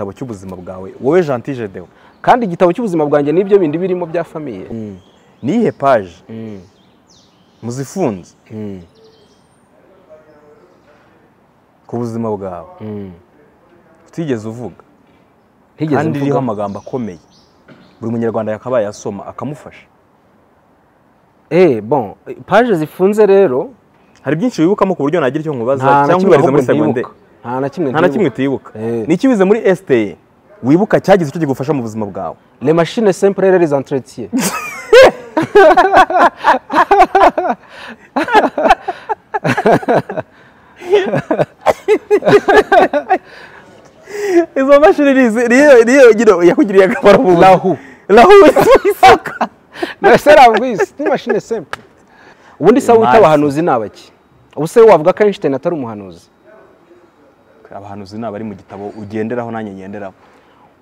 igitabo cy'ubuzima bwawe. Wowe Gentil Gedeon. Kandi igitabo cy'ubuzima bwanjye n'ibyo bindi birimo bya famiye ni iyihe paje muzifunze. Ku buzima bwawe. Utigeze uvuga. Kandi iriho amagambo akomeye. Buri munyarwanda yakabaye asoma akamufasha. Eh bon paje zifunze rero. Hari byinshi wibukamo ku buryo nagira icyo nkubaza cyangwa ubariza muri segonderi nta na kimwe utibuka. Eh. ni iki wize muri esiteye wibuka cyagize icyo kigufasha mu buzima bwawe. Les machines simples les entretiens. Izo mashini niyo niyo yakugiriye akamaro mu lahu. Isuka mbese rambwisi ni machine simple ubundi se wita abahanuzi ni abaki? Ubu se wavuga ko Einstein atari umuhanuzi? Abahanuzi ni abari mu gitabo ugenderaho nanjye ngenderaho.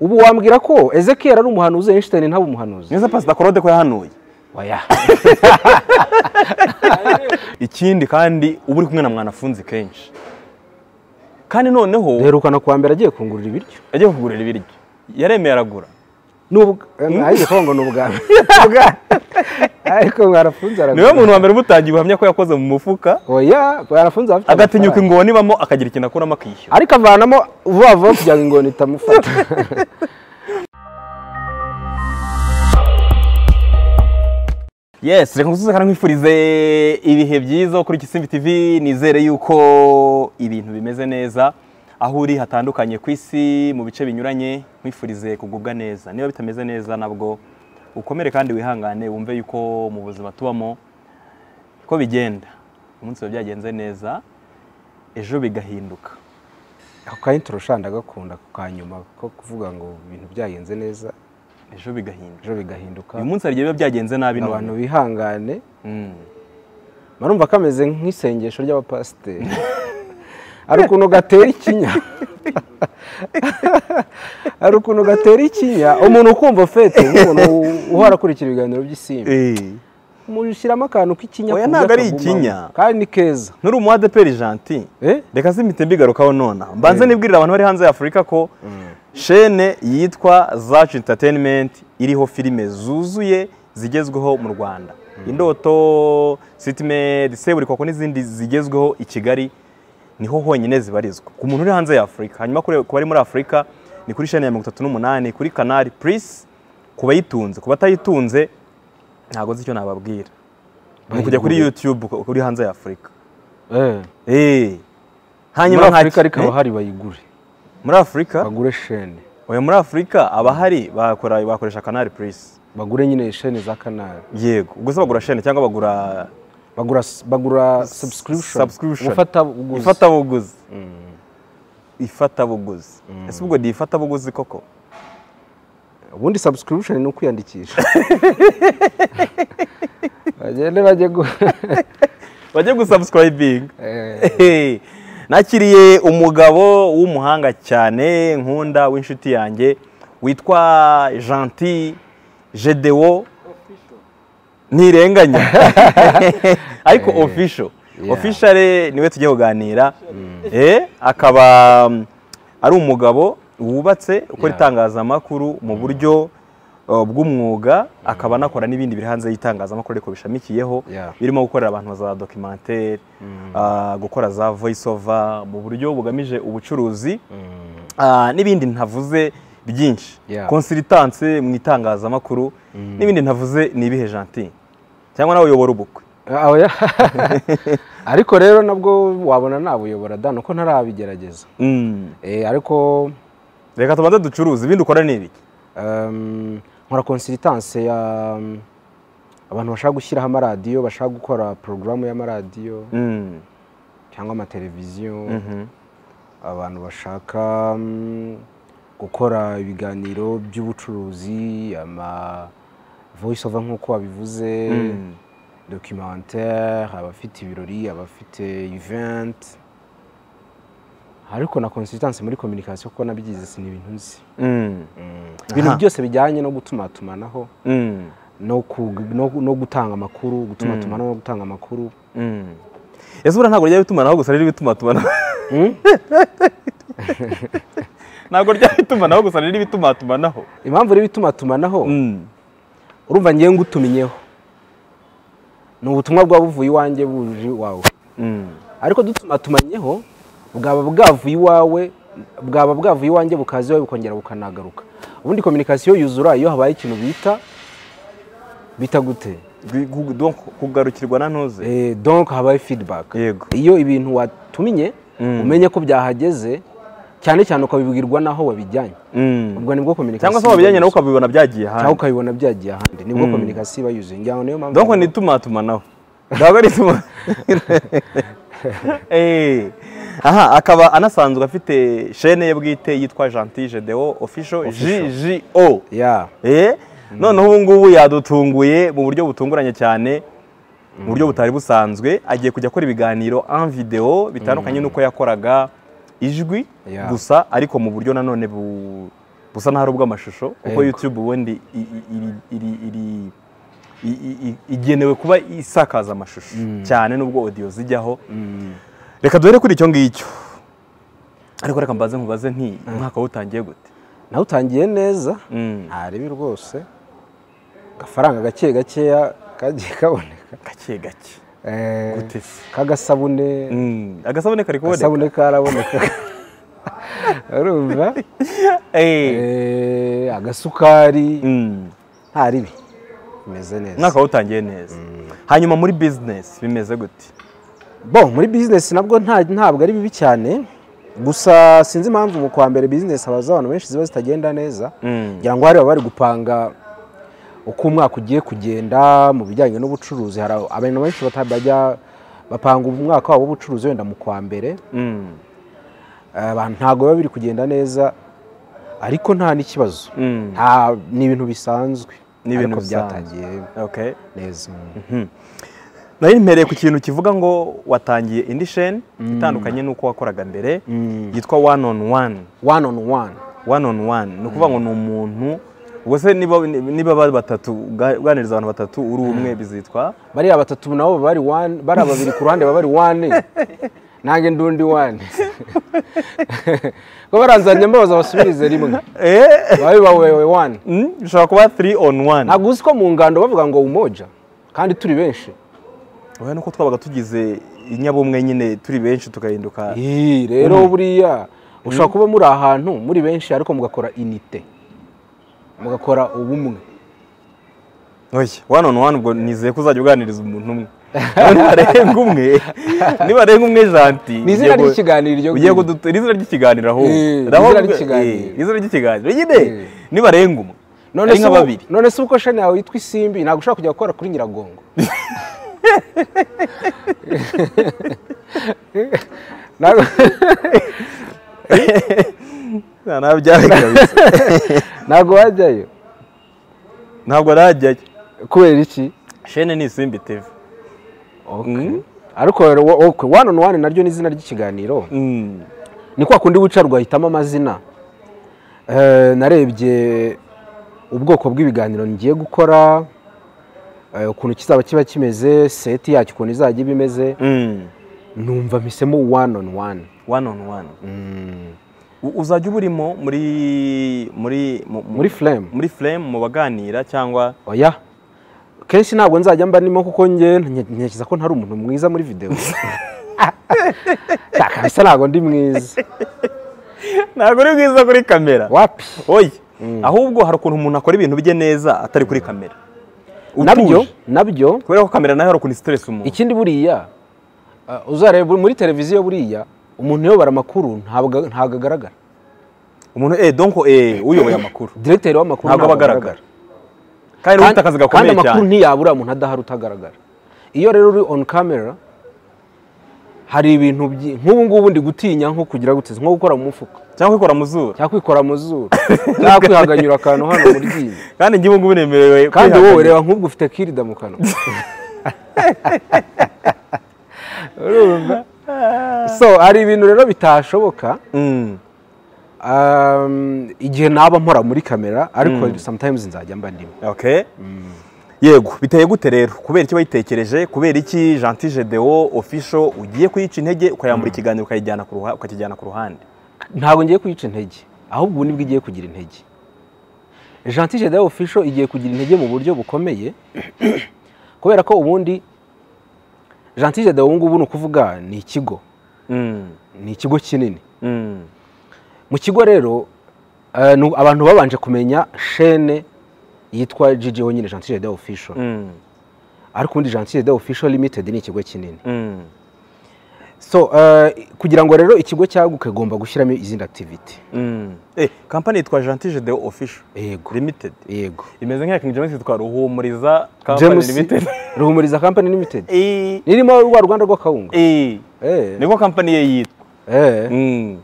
Ubu wambwira ko Ezekiel ari umuhanuzi Einstein ntabe umuhanuzi? Neza pasita korode ko yahanuye? Oya. Ikindi kandi uba uri kumwe na mwanafunzi kenshi. Kandi noneho duherukana kuwa mbere agiye kungurira ibiryo. Yagiye kugurira ibiryo. Yaremeye aragura. Nubwo agiye kuvuga ngo ni ubwa ariko mwarafunze aragura ni we muntu wa mbere umutangiye ubuhamya ko yakoze mu mufuka. Oya mwarafunze abafite agatinyuka ingoni ibamo akagira ikintu akuramo akishyura. Ariko avanamo vuba vuba kugira ngo ingoni itamufata. Yes reka ngusuze kandi nkwifurize ibihe byiza kuri Kisimbi TV nizere yuko ibintu bimeze neza. Aho uri hatandukanye ku isi mu bice binyuranye nkwifurize kugubwa neza. Niba bitameze neza nabwo ukomere kandi wihangane wumve yuko mu buzima tubamo ko bigenda. Umunsi biba byagenze neza ejo bigahinduka. Ako kanya turusha ndagakunda ako ka nyuma ko kuvuga ngo ibintu byagenze neza ejo bigahinduka. ejo bigahinduka. Uyu munsi hari igihe biba byagenze nabi abantu none bihangane. Mm. marumva kameze nk'isengesho ry'abapasiteri. hari ukuntu gatera ikinya. Hari ukuntu gatera ikinya. Umuntu ukumva fete nk'umuntu uhora akurikira ibiganiro by'isimbi Eh. mushyiramo akantu k'ikinya Oya, ntabwo ari ikinya. kandi ni keza. Nturi umu adeperi janti Eh? reka simpite mbigarukaho nona. Mbanze nibwirira abantu bari hanze ya afurika ko shene yitwa zacu entertainment iriho filime zuzuye zigezweho mu rwanda. Indoto sitimedi seburikoko n'izindi zigezweho i kigali ni ho honyine zibarizwa. Ku muntu uri hanze ya afurika hanyuma ku bari muri afurika ni kuri shene ya mirongo itatu n'umunani kuri kanari purisi ku bayitunze. Ku batayitunze ntabwo nzi icyo nababwira. Ni ukujya kuri yutube kuri hanze ya afurika. Eh. Eh. muri hanyuma nka afurika ariko Eh? abahari bayigure. Muri afurika? Bagure shene oya muri afurika abahari bakoresha kanari purisi bagure nyine shene za kanari yego. Se bagura shene cyangwa bagura bagura bagura subscription. ifatabuguzi ifatabuguzi ese ubwo ni ifatabuguzi koko? Ubundi subscription ni ukwiyandikisha. Bagende bajye bajye gusubscribing. Eh, nakiriye umugabo w'umuhanga cyane nkunda w'inshuti yanjye witwa Gentil Gedewo ntirenganya ariko official. Yeah. official ni we tugiye kuganira. Eh akaba mm, ari umugabo wubatse ukora itangazamakuru mu buryo uh, bw'umwuga akaba anakora n'ibindi biri hanze y'itangazamakuru ariko bishamikiyeho. Birimo gukorera abantu za documentaire ah, gukora za voice over mu buryo bugamije ubucuruzi. Ah, n'ibindi ntavuze byinshi. Consultance mu itangazamakuru. N'ibindi ntavuze ni ibihe gentil? Cyangwa nawe uyobora ubukwe ah, oya. ariko rero nabwo wabona nabuyobora da nuko ntarabigerageza Mm. Eh, ariko reka tubanze ducuruze ibindi ukora ni ibiki nkora consultance ya abantu bashaka gushyiraho amaradiyo bashaka gukora porogaramu y'amaradiyo Mm. cyangwa amateleviziyo Mhm. abantu bashaka gukora ibiganiro by'ubucuruzi ama voice over nk'uko wabivuze Mm. documentaire abafite ibirori abafite event ariko na consultance muri communication kuko nabigize si ni ibintu nzi Mm. ibintu Aha. byose bijyanye no gutumatumanaho Mm. no, gutanga amakuru gutumatumanaho no gutanga amakuru Mm. ese buriya ntabwo ryari bitumanaho gusa rero bituma tubana ntabwo ryaba itumanaho gusa riri ibitumatumanaho impamvu rero ituma tumanaho Mm. Urumva ngewe ngutuminyeho ni ubutumwa bwaba buvuye iwanjye buje iwawe Mm. ariko dutumatumanyeho bwaba bwavuye iwawe bwaba bwavuye iwanjye bukaza iwawe bukongera bukanagaruka ubundi kominikasiyo yuzura iyo habaye ikintu bita bita gute kugarukirwa na ntuze Eh, donc habaye feedback Yego. iyo ibintu watuminye Mm. umenye ko byahageze cyane cyane ukabibwirwa n'aho wabijyanye. Mm. ubwo ni bwo kominikasiyo cyangwa se wabijyanye nawe ukabibona byagiye cyangwa hanze ukabibona byagiye ahandi. Nibwo Mm. kominikasiyo iba yuzuye. Ngo niyo mpamvu donc ni itumatumanaho ntabwo ari ituma Eh. aha akaba anasanzwe afite shene ye bwite yitwa Gentil Gedeo official ya. Eh, noneho ubu ngubu yadutunguye mu buryo butunguranye cyane mu buryo butari busanzwe. Agiye kujya akora ibiganiro en video bitandukanye n'uko yakoraga. Ijwi gusa ariko mu buryo nanone bu- busa n'aho ari ubw'amashusho kuko Yego. YouTube ubundi igenewe kuba isakaza amashusho cyane n'ubwo audio zijyaho reka duhere kuri icyo ngicyo ariko reka mbaze nkubaze nti umwaka wutangiye gute nawe utangiye neza Mm. ntarebe rwose agafaranga gake gakeya kagiye kaboneka gake gake Eh? K'agasabune. Mm, agasabune kari kuboneka agasabune karaboneka. Urumva? Eh, Eh, agasukari. Mm, nta ribi bimeze neza. Umwaka wutangiye neza. Hanyuma muri business bimeze gute? Bo muri bizinesi nabwo nta- ntabwo ari bibi cyane. Gusa sinzi impamvu mu kwa mbere bizinesi habaza abantu benshi ziba zitagenda neza. Mm, ngira ngo hari bari gupanga uko umwaka ugiye kugenda mu bijyanye n'ubucuruzi hari abantu benshi bajya bapanga umwaka wabo w'ubucuruzi wenda mu kwa mbere. Mm, Eh, ntabwo biba biri kugenda neza ariko nta n'ikibazo. Mm. ni ibintu bisanzwe Ni ibintu byatangiye Okay. neza. Nari mpereye ku kintu kivuga ngo watangiye indi sheni itandukanye n'uko wakoraga mbere Mm. yitwa one on one. One on one. One on one. Ni ukuvuga ngo ni umuntu ubwo se niba bari batatu uga- uganiriza abantu batatu uri umwe bizitwa? Bariya batatu nabo bari one bariya babiri ku ruhande baba bari one. Nange ndundi one. Ko baranzanye mbabaza basubirize rimwe. Eh, babe bawewe one. Mm, bishobora kuba three on one. Ntabwo uzi ko mu ngando bavuga ngo umoja kandi turi benshi. Oya, nuko twabaga tugize inyabumwe nyine turi benshi tugahinduka. Rero buriya ushobora kuba muri ahantu muri benshi ariko mugakora inite mugakora ubumwe. On one ubwo nizeye ko uzajya uganiriza umuntu umwe. Nibarenga umwe? Nibarenga umwe janti ni izina ry'ikiganiro ugiye izina ry'ikiganiro Eh, ni Naho izina ry'ikiganiro. eh, ni izina ry'ikiganiro. Nyine Eh. nibarenga umwe. None ari nka babiri. none se uko shani yawe yitwa isimbi ntabwo ushobora kujya gukora kuri nyiragongo. Ntabwo- wajyayo. Ntabwo arajyayo kubera iki? Shene ni isimbi tv Mm. ariko wo- okay, one on one naryo ni izina ry'ikiganiro. Mm. ni kwa kundi wicara ugahitamo amazina. Eh, narebye ubwoko bw'ibiganiro ngiye gukora eh, ukuntu kizaba kiba kimeze seti yacyo ukuntu izajya iba imeze. Mm. numva mpisemo one on one. One on one. U- uzajya uba urimo muri muri mu- mu- muri flame. muri flame mu baganira cyangwa oya. Kenshi ntabwo nzajya mba ndimo kuko njye ntekereza ko ntari umuntu mwiza muri videwo kabisa ntabwo ndi mwiza. Ntabwo uri bwiza kuri kamera. Wapi? Oya ahubwo hari ukuntu umuntu akora ibintu bye neza atari kuri kamera. Nabyo na byo. Kubera ko kamera na yo hari ukuntu stress umuntu. Ikindi buriya uh, uzareba muri televiziyo buriya umuntu uyobora amakuru ntabwo agaragara. Umuntu eh donc eh uyoboye amakuru. diregiteri w'amakuru ntabwo agaragara. kandi ufite akazi kandi gakomeye amakuru cyane. ntiyabura umuntu adahari utagaragara. Iyo rero uri on camera hari ibintu nk'ubu ngubu ndi gutinya nko kugira gute nko gukora mu mufuka. Cyangwa kwikora mu zuru. Cyangwa kwikora mu zuru. Cyangwa kwihaganyura akantu hano mu ryinyo kandi njye ubu ngubu nemerewe kandi wowe reba nk'ubwo ufite kirida mu kanwa. Urumva? So hari ibintu rero bitashoboka Mm. um, igihe naba mpora muri kamera ariko sometimes nzajya mba ndimo. Okay yego biteye gute rero? Kubera iki wayitekereje kubera iki Gentil Gedeo official ugiye kuyica intege ukayambura ikiganiro ukakijyana ku ruhande? Ntabwo ngiye kuyica intege ahubwo ubu ni bwo igiye kugira intege. Gentil Jedi Official igiye kugira intege mu buryo bukomeye kubera ko ubundi Gentil Jedi ubu ngubu ni ukuvuga ni ikigo Mm. ni ikigo kinini Mm. mu kigo rero eh, abantu babanje kumenya shene yitwa GG nyine Gentil Jedi Official Mm. ariko ubundi Gentil Jedi Official Limited ni ikigo kinini. So eh, kugira ngo rero ikigo cyaguke gomba gushyiramo izindi activity Mm. Eh, kampani yitwa Gentil Gedeon Official yego Limited. yego Imeze nka King James yitwa Ruhumuriza Company James Limited. Ruhumuriza Company Limited Eh, ririmo rwa ruganda rw'akawunga eh. eh Niko kampani ye yitwa. eh Mm.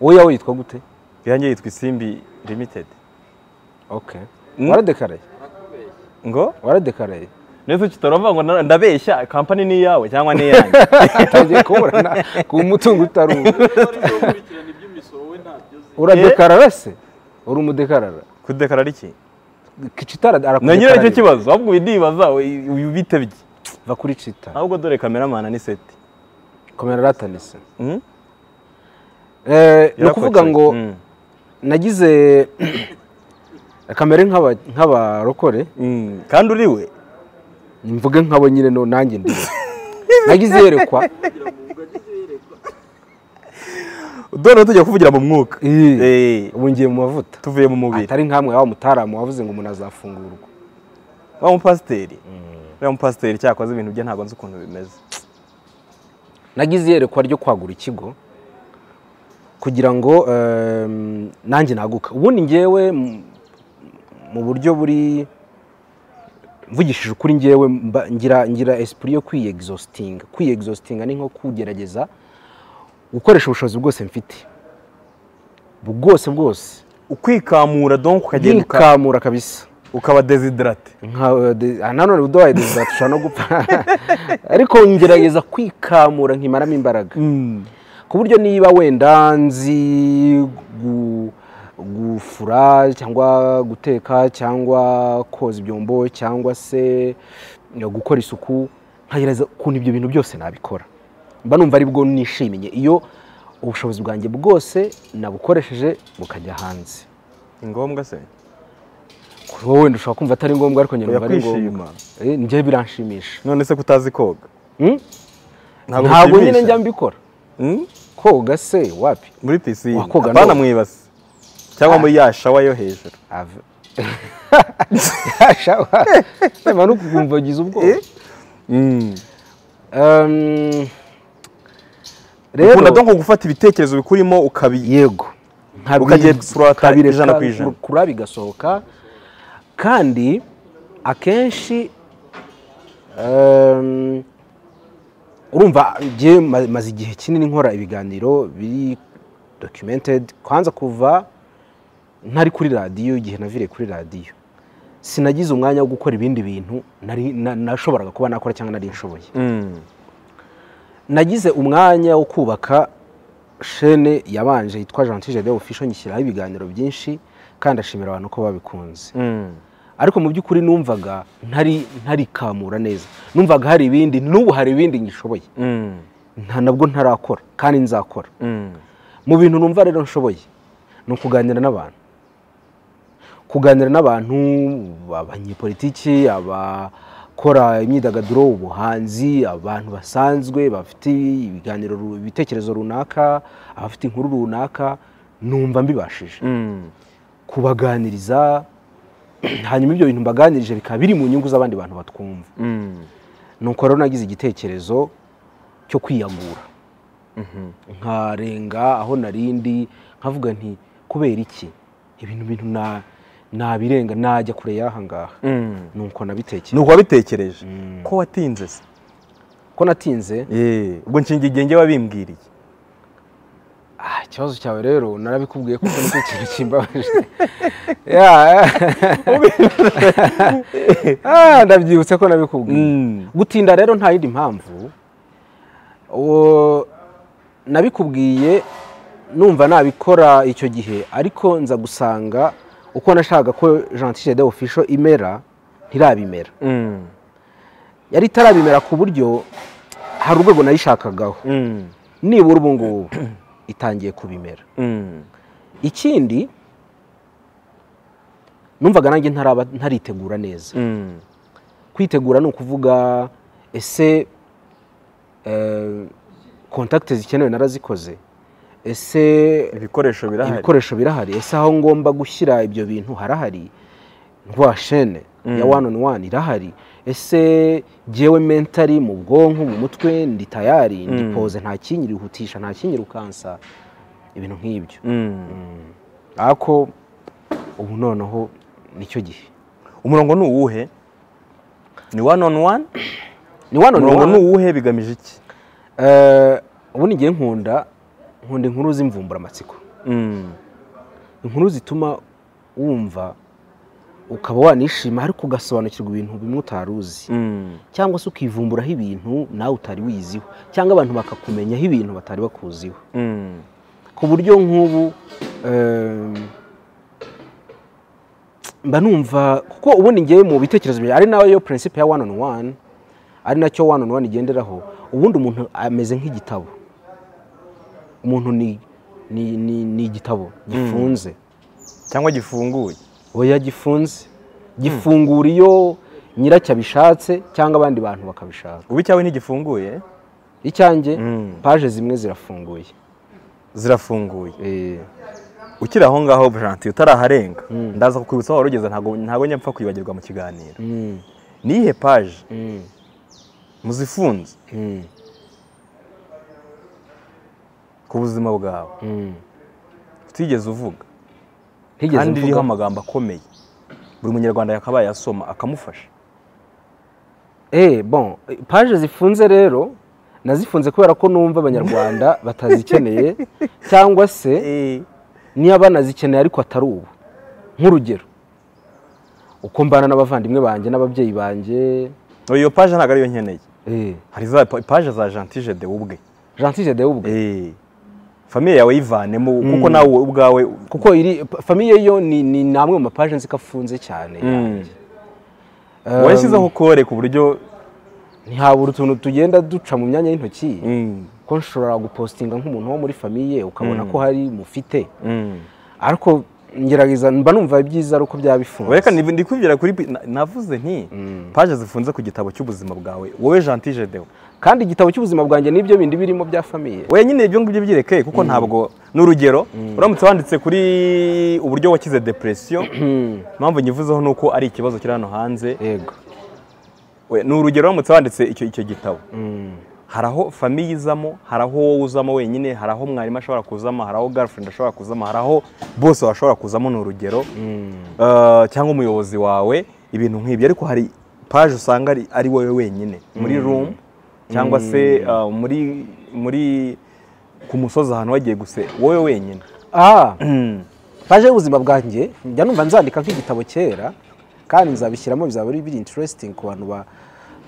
wowe yawe yitwa gute Yanjye yitwa Isimbi Limited. okay Mm. waradekaraye Ngo waradekaraye nese kitaravuga ngo na- ndabeshya kampani ni iyawe cyangwa ni iyanjye. utagiye kuburana ku mutungo utari uwo uradekarara se uri umudekarara Kudekarara iki? kicitara Na nyine icyo kibazo ahubwo widibaza uyu bitebye. va kuri cita Ahubwo dore kameramana ni seti. komera ratanise Mm? Eh, ni ukuvuga Yarakoze. ngo Mm. nagize kamere nk'aba- nk'abarokore Mm. Kandi uri we mvuge nk'abo nyine no nanjye ndi nagize iyerekwa dore tujya kuvugira mu mwuka. Eh, ubu ngiye mu mavuta. Tuvuye mu mubiri. atari nk'amwe wa mutaramu wavuze ngo umuntu azafungurwa wa mupasiteri. Uriya mupasiteri cyakoze ibintu bye ntabwo nzi ukuntu bimeze. Nagize iyerekwa ryo kwagura ikigo kugira ngo em, nanjye naguka. Ubundi ngewe m- mu buryo buri mvugishije ukuri ngewe ngira ngira esprit yo kwiyegizositinga kwiyegizositinga ni nko kugerageza gukoresha ubushobozi bwose mfite. Bwose bwose. Ukwikamura donc ukagenda uka- nkikamura kabisa. ukaba desiderate ah, nanone uduhaye dezida dushobora no gupfa. Ariko ngerageza kwikamura nkimaramo imbaraga. Ku buryo niba wenda nzi gu- gufura cyangwa guteka cyangwa koza ibyombo cyangwa se gukora isuku nkagerageza ukuntu ibyo bintu byose nabikora. Mba numva ari bwo nishimiye. Iyo ubushobozi bwanjye bwose nabukoresheje bukajya hanze. Ni ngombwa se? Kuri wowe wenda ushobora kumva atari ngombwa ariko numva ari ngombwa. Eh, njye biranshimisha. None se kutazi koga? Hmm? Ntabwo nyine njya mbikora. Hmm? koga se wapi? Muri pisine. Wakoga apana mu ibasi. Cyangwa muri ya shawa yo hejuru Ave. Shawa. Ema no kukumva ugize ubwoba. Mm. Um, ukunda rero donc gufata ibitekerezo bikurimo ukabi yego nkabi- Ukagiye gufurata nkabireka ijana ku ijana. kura bigasohoka kandi akenshi um, urumva maze igihe kinini nkora ibiganiro biri documented kwanza kuva ntari kuri radiyo igihe naviriye kuri radiyo. Sinagize umwanya wo gukora ibindi bintu nashoboraga kuba nakora cyangwa nari nshoboye. Mm. nagize umwanya wo kubaka shene yabanje yitwa Gentil Jade Official nyishyiraho ibiganiro byinshi kandi ashimira abantu ko babikunze. Mm. ariko mu by'ukuri numvaga ntari ntarikamura neza. Numvaga hari ibindi n'ubu hari ibindi ngishoboye Mm. nta nabwo ntarakora kandi nzakora. Mu bintu numva rero nshoboye ni ukuganira n'abantu. Kuganira n'abantu abanyepolitiki abakora imyidagaduro ubuhanzi abantu basanzwe bafite ibiganiro ibitekerezo runaka abafite inkuru runaka numva mbibashije Mm. kubaganiriza hanyuma ibyo bintu mbaganirije bikaba biri mu nyungu z'abandi bantu batwumva Mm. nuko rero nagize igitekerezo cyo kwiyagura Mhm. nkarenga aho narindi nkavuga nti kubera iki ibintu bintu na nabirenga najya kure y'aha ngaha. Mm. nuko nabitekereje. Uko wabitekereje. Mm. ko watinze se? Ko natinze? Ubwo nshinga igenge wabimbwiriye. Ah, ikibazo cyawe rero narabikubwiye kuko ni cyo kintu kimbabaje ah, ndabyibutse ko nabikubwiye. Mm. gutinda rero nta yindi mpamvu. Nabikubwiye numva nabikora icyo gihe ariko nza gusanga uko nashaka ko Gentil Jade Official imera ntirabimera Mm. yari itarabimera ku buryo hari urwego nayishakagaho Mm. nibura ubu ngubu itangiye kubimera Mm. ikindi numvaga nanjye ntaritegura neza kwitegura ni ukuvuga ese kontakiti zikenewe narazikoze ese ibikoresho birahari. ibikoresho birahari? Ese aho ngomba gushyira ibyo bintu harahari? Rwa shene ya wani oni wani irahari? Ese jyewe mentari mu bwonko mu mutwe ndi tayari ndi poze nta kinyirihutisha nta kinyirukansa ibintu nk'ibyo. Mm. ariko ubu noneho ni cyo gihe. Umurongo ni uwuhe? Ni one on one? Ni wani oni umurongo ni wani uwuhe bigamije iki? Eh, ubundi ngiye nkunda nkunda inkuru z'imvumburamatsiko. Mm. inkuru zituma wumva ukaba wanishima ariko ugasobanukirwa ibintu bimwe utari uzi. Mm. cyangwa se ukivumburaho ibintu nawe utari wiziho. Cyangwa abantu bakakumenyaho ibintu batari bakuziho. Mm. ku buryo nk'ubu em, mba numva kuko ubundi ngewe mu bitekerezo byanjye ari na yo principe ya one on one ari na cyo one on one igenderaho. Ubundi umuntu ameze nk'igitabo. Umuntu ni ni ni ni igitabo gifunze. Cyangwa gifunguye? Oya gifunze. Gifungura iyo nyiracyo abishatse cyangwa abandi bantu bakabishaka. Ubu icyawe ntigifunguye? Icyanjye Mm. paje zimwe zirafunguye. Zirafunguye? Eh, ukiri aho ngaho janti utaraharenga. Ndaza kukwibutsa aho wari ugeze ntabwo njya mpfa kwibagirwa mu kiganiro. Mm, ni iyihe paje? Mm, muzifunze? Mm, ku buzima bwawe. Mm. utigeze uvuga. Kandi iriho amagambo akomeye. Buri munyarwanda yakabaye asoma akamufasha. Eh bon paje zifunze rero nazifunze kubera ko numva abanyarwanda batazikeneye cyangwa se niba banazikeneye ariko atari ubu. Nk'urugero uko mbana n'abavandimwe banjye n'ababyeyi banjye. Iyo paje ntabwo ariyo nkeneye. Eh, hari za paje za jantije de ubwe. Gentile de ubwe? Eh, famiye yawe yivanemo kuko nawe ubwawe kuko iri famiye yo ni ni ni amwe mu mapaje nzi ko afunze cyane. Yanjye. Um, washyizeho kore ku buryo ntihabura utuntu tugenda duca mu myanya y'intoki? Mm, ko nshobora gupostinga nk'umuntu wo muri famiye ukabona ko hari mufite? Mm. ariko ngerageza mba numva byiza ari uko byaba bifunze reka ndi ndi kwibwira kuri navuze nti paje zifunze ku gitabo cy'ubuzima bwawe. Wowe jantije de kandi igitabo cy'ubuzima bwanjye n'ibyo bindi birimo bya famiye wenyine ibyo ngibyo byireke kuko ntabwo ni urugero. Uramutse wanditse kuri uburyo wakize depresiyo impamvu nyivuzeho ni uko ari ikibazo kiri hano hanze. Yego. We, ni urugero uramutse wanditse icyo gitabo. Mm. Hari aho famiye izamo hari aho wowe uzamo wenyine hari aho mwarimu ashobora kuzamo hari aho girlfriend ashobora kuzamo hari aho bose washobora kuzamo ni urugero. Mm. Uh, cyangwa umuyobozi wawe ibintu nk'ibyo. Ariko hari paje usanga ari, wowe wenyine. Muri room cyangwa se uh, muri muri ku musozi ahantu wagiye guse wowe wenyine. Ah paje y'ubuzima bwanjye njya numva nzandika nk'igitabo kera kandi nzabishyiramo bizaba ari biri interesting ku bantu ba-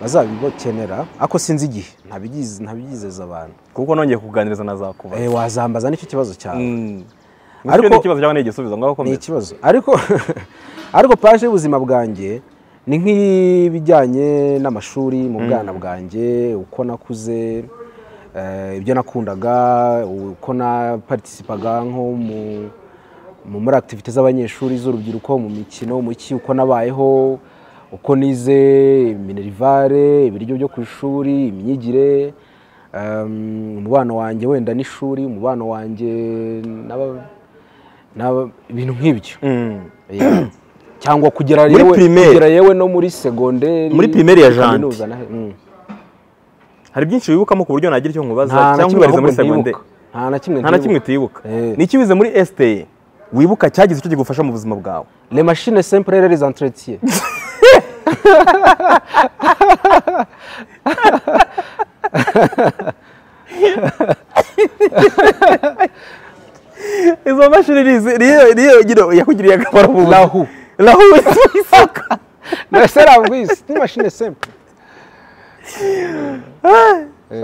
bazabikenera ariko sinzi igihe. Ntabigize- ntabigizeza abantu. Kuko nongeye kuganiriza na za kuva Eh, wazambaza ni cyo kibazo cyawe. Mm. Ariko- ni ikibazo cyangwa ni igisubizo? Ngaho ni komeza ikibazo. Ariko ariko paje y'ubuzima bwanjye ni nk'ibijyanye n'amashuri mu bwana bwanjye uko nakuze eh, ibyo nakundaga uko napartisipaga nko mu mu- muri activite z'abanyeshuri z'urubyiruko mu mikino mu ki uko nabayeho uko nize minerivare ibiryo byo ku ishuri imyigire um, umubano wanjye wenda n'ishuri umubano wanjye ibintu nk'ibyo. Mm. Cyangwa kugera yewe no muri segonderi Muri primaire ya Janti. he- mm. hari byinshi wibukamo ku buryo nagira icyo nkubaza cyangwa nkibariza muri segonderi nta na kimwe utibuka. Eh. ni iki wize muri esiteye wibuka cyagize icyo kigufasha mu buzima bwawe. Les machines simples les entretiens. izo mashini niyo niyo nyine yakugiriye akamaro mu lahu. Isuka c'est la vis ni machine simple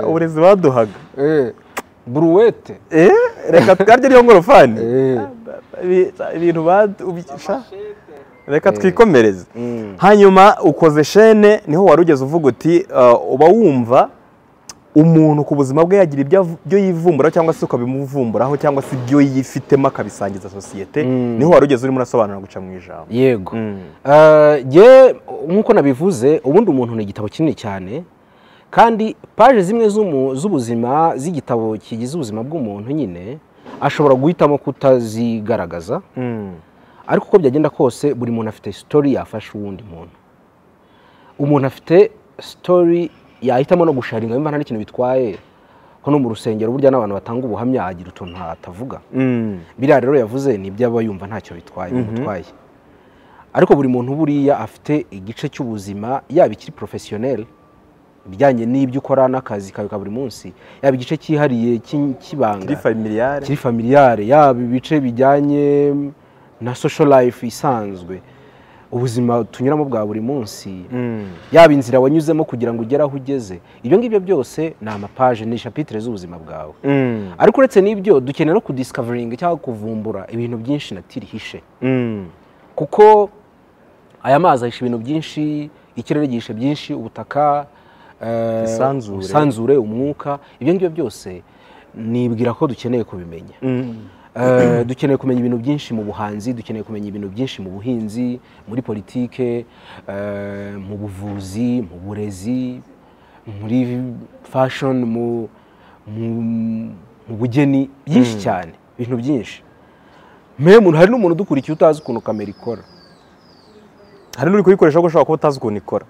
uburezi baduhaga. Eh brouette Eh, reka twarye niyo ngorofani eh. Ibi- ibintu badubisha reka twikomereze Mm. hanyuma ukoze shene ni ho wari ugeze uvuga uti uh, uba wumva umuntu ku buzima bwe yagira ibyo yivumbura cyangwa se ukabimuvumburaho cyangwa se ibyo yifitemo akabisangiza sosiyete Mm. ni ho wari ugeze urimo urasobanura guca mu ijambo yego Mm. Jye nk'uko nabivuze ubundi umuntu ni igitabo kinini cyane kandi paje zimwe z'ubuzima z'igitabo kigize ubuzima bw'umuntu nyine ashobora guhitamo kutazigaragaza Mm. Ariko uko byagenda kose buri muntu afite sitori yafasha uwundi muntu. Umuntu afite sitori yahitamo no gusharinga nimba nta n'ikintu bitwaye. Ko no mu rusengero burya n'abantu batanga ubuhamya hagira utuntu atavuga. Mm. biriya rero yavuze ni ibyo aba yumva ntacyo bitwaye bimutwaye ariko buri muntu buriya afite igice cy'ubuzima yaba ikiri porofesiyoneri ibijyanye n'ibyo ukora n'akazi kawe ka buri munsi yaba igice cyihariye cy'i- cy'ibanga. Kiri familiyare yaba ibice bijyanye na social life isanzwe ubuzima tunyuramo bwa buri munsi Mm. yaba inzira wanyuzemo kugira ngo ugere aho ugeze ibyo ngibyo byose ni amapaje ni shapitire z'ubuzima bwawe Mm. ariko uretse n'ibyo dukenera no kudiscoveringa cyangwa kuvumbura ibintu byinshi natiri ihishe Mm. kuko aya mazi ahisha ibintu byinshi ikirere gihishe byinshi ubutaka eh, Isanzure. umwuka ibyo ngibyo byose nibwira ko dukeneye kubimenya dukeneye kumenya ibintu byinshi mu buhanzi dukeneye kumenya ibintu byinshi mu buhinzi muri politike eh, mu buvuzi mu burezi muri fashion mu, bugeni byinshi cyane ibintu byinshi. Memu hari n'umuntu udukurikiye utazi ukuntu kamera ikora? Hari n'uri kuyikoresha ko ushobora kuba utazi ukuntu ikora?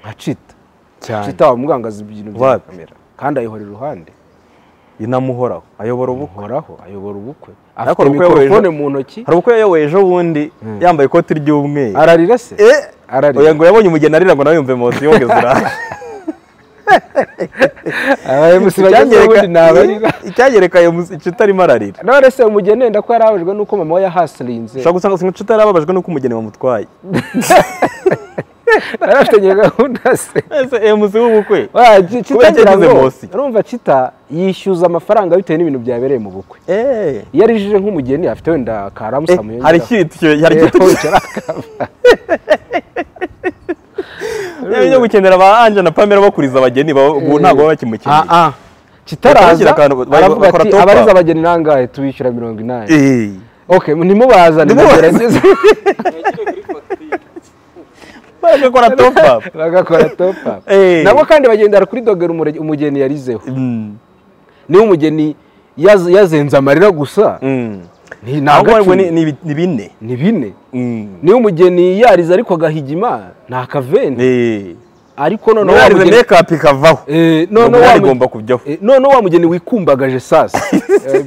Nka cita cyane. Cita wamugangaza ibintu bya kamera. Kandi ayihora iruhande. Inamuhoraho ayobora ubukwe. Ayobora ubukwe. Ariko afite mikorofone mu ntoki. hari ubukwe yayoboye ejo bundi yambaye ikoti ry'umweru. Ararira se Eh, ararira ngo yabonye umugeni arira ngo nawe yumve ni abarira icyanyereka ayo inshuti arimo ararira. None se umugeni wenda ko yarababajwe n'uko mama we yahasirinze ushobora gusanga inshuti yarababajwe n'uko umugeni bamutwaye yari afitanye gahunda se emusi w'ubukwe? Wa, Ci- Cita Kubera icyo ngira yagize ngo urumva cita yishyuza amafaranga bitewe n'ibintu byabereye mu bukwe. Eh, iyo arijije nk'umugeni afite wenda eh, karamusa hari ikintu hari ikintu yo gukenera ba anje na pamela bakuriza abageni ntabwo baba bakimukeneye. Kitaraza akantu, ba- aravuga ati abariza abageni nangahe? Tubishyura mirongo inani. Eh, okay ntimubazane Ntimubazane. ndagerageza yagire kuri fagitire bagakora top up. Bagakora top up. Eh. nabo kandi bagendera kuri umure- umugeni yarizeho. Mm, niba umugeni yaz- yazenze amarira gusa. Mm. ni bine. Ni bine. Mm. niba umugeni yarize ariko agahigima ni akaventi Eh, ariko noneho wa nubarize mugeni make ikavaho. Eh, noneho wa igomba kujyaho. eh, noneho wa mugeni wikumbagaje sasa. Eh,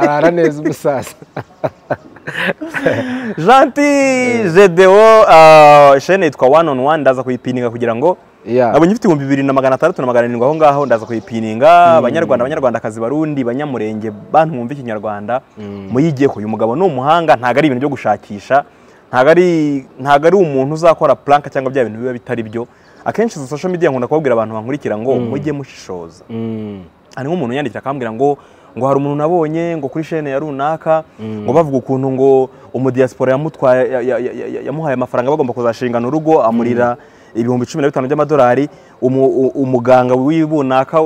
arara neza umusaza janti jedeo uh, shene yitwa one on one ndaza kuyipininga kugira ngo nabonye ifite ibihumbi bibiri na magana atandatu na magana arindwi aho ngaho ndaza kuyipininga. Abanyarwanda abanyarwandakazi barundi banyamurenge bantu mwumva ikinyarwanda muyigeho uyu mugabo ni umuhanga ntabwo ari ibintu byo gushakisha ntabwo ari umuntu uzakora planka cyangwa bya bintu biba bitari byo. Akenshi izo social media nkunda kubabwira abantu bankurikira ngo mujye mushishoza. Mm. hari nk'umuntu yandikira akambwira ngo ngo hari umuntu nabonye ngo kuri shene ya runaka ngo bavuga ukuntu ngo umudiyasipora yamutwaye ya- ya- ya- ya- yamuhaye amafaranga bagomba kuzashingana urugo amurira ibihumbi cumi na bitanu by'amadolari. Umuganga w'ibunaka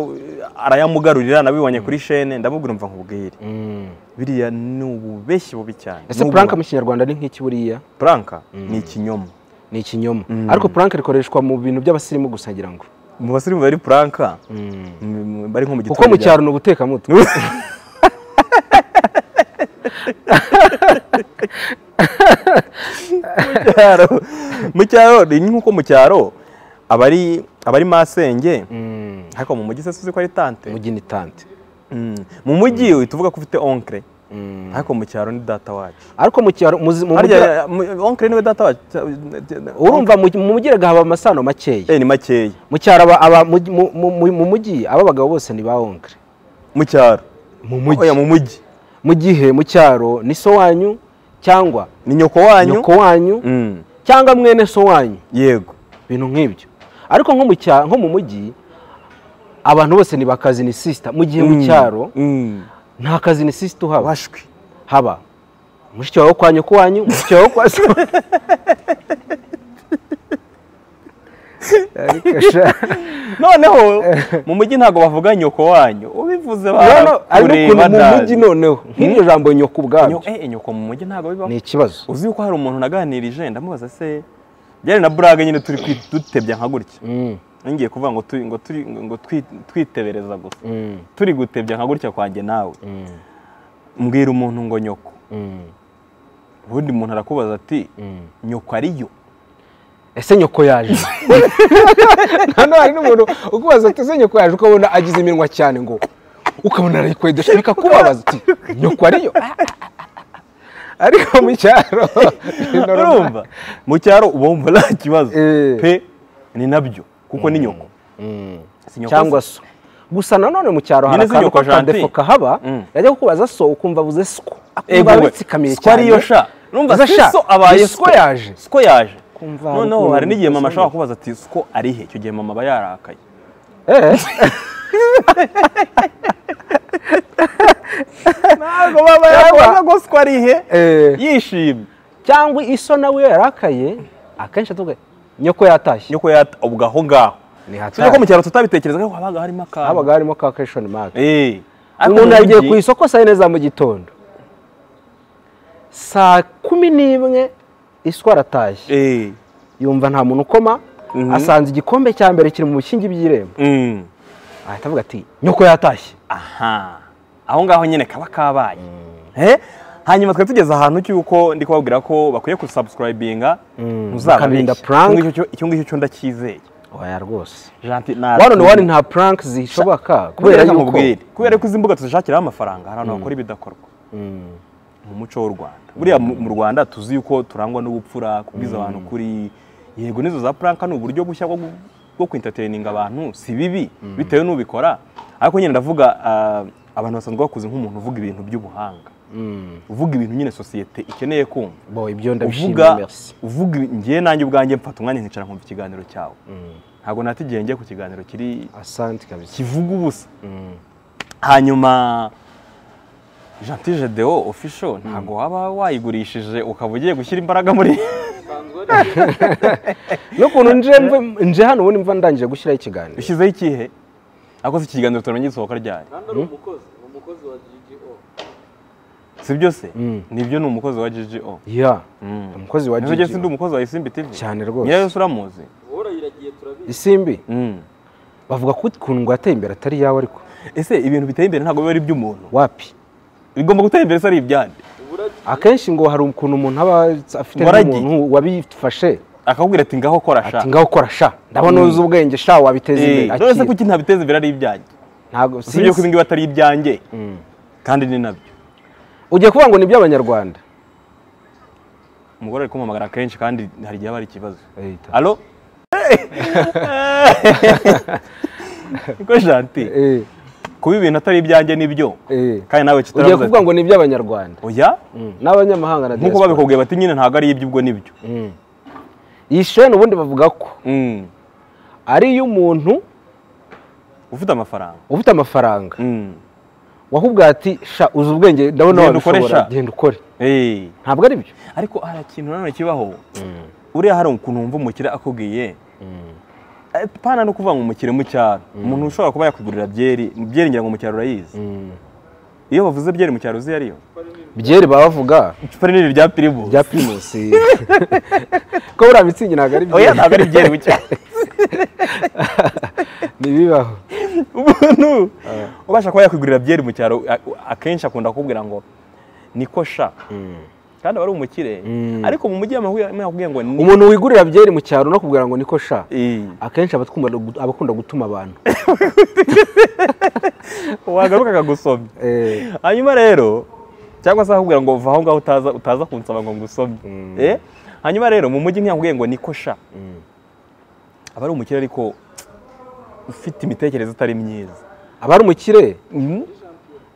arayamugarurira nabibonye kuri shene ndamubwira mva nkubwire. Mm. biriya ni ububeshyi bubi cyane. Ese puranka mu kinyarwanda ni nk'iki buriya? Puranka ni ikinyoma. Ni ikinyoma. Ariko puranka rikoreshwa mu bintu by'abasirimu gusa ngira ngo. Mu basirimu bari puranka Mm. bari nko mu kuko gitondo mu bya- cyaro ni ubutekamutwe mu cyaro mu ni nk'uko mu cyaro abari masenge Mm. ariko mu mujyi se suzi ko ari tante mujyi ni tante Mm. mu mujyi uhita uvuga ko ufite onkre Mm. Ariko mu cyaro ni data wacu. Ariko mu cyaro onkre ni we data wacu. Urumva mu mu mujyi haba amasano makeya. Eh ni makeya. Mu cyaro aba- mu- mu- mu- mu mujyi aba bagabo bose ni ba onkre. Mu cyaro. Mu oya mujyi mu gihe mu cyaro ni so wanyu cyangwa ni nyoko wanyu? nyoko wanyu Mm. cyangwa mwene so wanyu? Yego. Ibintu nk'ibyo. Ariko nko mu cyaro nko mu mujyi abantu bose ni bakazi ni sisita mu gihe mu Mm. cyaro Mm. Nta kazi ni sisita uhaba washwi. Haba. Mushiki wawe kwa nyoko wanyu mushiki wawe kwa so noneho mu mujyi ntabwo bavuga nyoko wanyu. Ubivuze barakureba mu mujyi noneho. Nk'iryo jambo nyoko ubwabyo Nyo- eh, nyoko mu mujyi ntabwo bibaho. Ni ikibazo. Uzi yuko hari umuntu naganirije? Ndamubaza se. Byari na burage nyine turi dutebya nka gutya. Mm, ngiye kuvuga ngo turi ngo turi ngo twi- twitebereza gusa. Mm, turi gutebya nka gutya kwanjye nawe. Mm, mbwira umuntu ngo nyoko. Mm, ubundi umuntu arakubaza ati nyoko ariyo ese nyoko yaje? Hano hari n'umuntu ukubaza ati ese nyoko yaje? Ukabona agize iminwa cyane ngo ukabona arayikwedesha bikakubabaza ati nyoko ariyo ariko mu cyaro urumva? Mu cyaro uba wumva nta kibazo. Eh. pe ni na byo. Kuko ni nyoko. Mm. Nyoko cyangwa so. Gusa nanone mu cyaro hari akantu gentil. kahaba Mm. yajya kukubaza so ukumva avuze siko akumva bitsikamiye siko ariyo sha. Sha, so abaye siko yaje. Siko yaje. Noneho hari n'igihe mama ashobora kubaza ati siko ari he? Icyo gihe mama aba yarakaye. Eh, ntabwo baba yakubaza ngo siko ari he? Eh, yishimye. Cyangwa iso nawe yarakaye akenshi atuvuga nyoko yatashye. Nyoko yata ubwo aho ngaho. Ni tujya ko mu hatari cyaro tutabitekerezaga ko habaga harimo akantu. Habaga harimo ka question mark. Eh, ariko umuntu mu yagiye ku isoko saa yine za mu gitondo. Saa kumi n'imwe iswa aratashye. Eh, yumva nta muntu ukoma Mhm. asanze igikombe cya mbere kiri mu bikingi by'irembo mm. ahita avuga ati nyoko yatashye. Aha. Aho ngaho nyine kaba kabaye. Eh, hanyuma twari tugeze ahantu cy'uko ndi kubabwira ko bakwiye gusubscribinga bakarinda prank. icyo ngicyo cyo ndacyizeye oya rwose. Wano ni wani nta prank zishoboka? Kubera yuko kubera ko izi mbuga tuzishakiraho amafaranga hari abantu bakora ibidakorwa. Mm, mu muco w'u Rwanda. Buriya mu Rwanda tuzi yuko turangwa n'ubupfura kubwiza abantu kuri yego n'izo za prank ni uburyo bushya bwo kwintertaininga abantu si bibi bitewe n'ubikora. Ariko nyine ndavuga ah, abantu basanzwe bakuze nk'umuntu uvuga ibintu by'ubuhanga. mm. Uvuga ibintu nyine sosiyete ikeneye kumva. Ibyo ndabishimiye uvuga merci. uvuga ngiye nanjye ubwanjye mfata umwanya nkicara nkumva ikiganiro cyawe. Mm, ntabwo nata igihe ngiye ku kiganiro kiri asante kabisa. kivuga ubusa. Mm. hanyuma Gentil Gedeo official ntabwo waba wayigurishije ukaba ugiye gushyira imbaraga muri n'ukuntu nje mve- nje hano ubundi mva ndangije gushyiraho ikiganiro. Ushyizeho ikihe? Ariko si ikiganiro turamenya gisohoka ryari? Ari umukozi ni umukozi wa si byo se Mm. ni byo ni umukozi wa GGO ya Mm. umukozi wa Nizzo si ndi umukozi wa Isimbi TV cyane rwose. Nyirayo se uramuzi isimbi? Mm. bavuga ko ukuntu ngo yateye imbere atari iyawe ariko. Ese ibintu biteye imbere ntabwo biba ari iby'umuntu? Wapi? Bigomba gutera imbere se ari ibyande uburagiye. Akenshi ngo hari ukuntu umuntu aba afite n'umuntu wabifashe. Akakubwira ati ngaho kora sha. Ati ngaho kora sha. Ndabona uzi ubwenge sha wabiteza Eh, imbere. none se kuki ntabiteza imbere ari ibyanjye ntabwo si ibyo ko ibi ngibi atari ibyanjye Mm. kandi ni na byo. Ugiye kuvuga ngo ni iby'abanyarwanda umugore ari kumpamagara kenshi kandi hari igihe aba ari ikibazo. Alo niko janti Eh, kuba ibintu atari ibyanjye ni byo eh. kandi nawe ugiye kitaravuze kuvuga ngo ni iby'abanyarwanda oya Mm. n'abanyamahanga na nk'uko babikubwiye bati nyine ntabwo ari ibyo ubwo ni byo. Mm. iyi sheni ubundi bavuga ko. Mm. ari iy'umuntu ufite amafaranga. ufite amafaranga. Mm. wahubwa ati sha uzi ubwenge ndabona wabishobora sha." genda ukore. Ntabwo ari byo. Ariko hari ikintu nanone kibaho. Uriya hari ukuntu wumva umukire akubwiye? Eh, pana no kuvuga ngo umukire mu cyaro umuntu ushobora kuba yakugurira byeri byeri ngira ngo mu cyaro urayizi. Iyo bavuze byeri mu cyaro uzi iyo ariyo byeri baba bavuga. Icupa rinini rya pirimusi bya primusi ko buriya mitsingi ntabwo ari byeri. Ntabwo ari byeri mu cyaro ntibibaho umuntu ubasha kuba yakwigurira byeri mu cyaro akenshi akunda kukubwira ngo niko sha. Kandi aba ari umukire. Mm. ariko mu mujyi yakubwiye ngo ni umuntu wigurira byeri mu cyaro no kubwira ngo niko sha. Akenshi aba akunda- gutuma abantu. Wagaruka akagusomya Eh, hanyuma rero cyangwa se akakubwira ngo va aho ngaho utaza kunsaba ngo ngusomye. Eh, hanyuma rero mu mujyi ntiyakubwiye ngo niko sha. Aba ari umukire ariko ufite imitekerereze itari myiza. Aba ari umukire?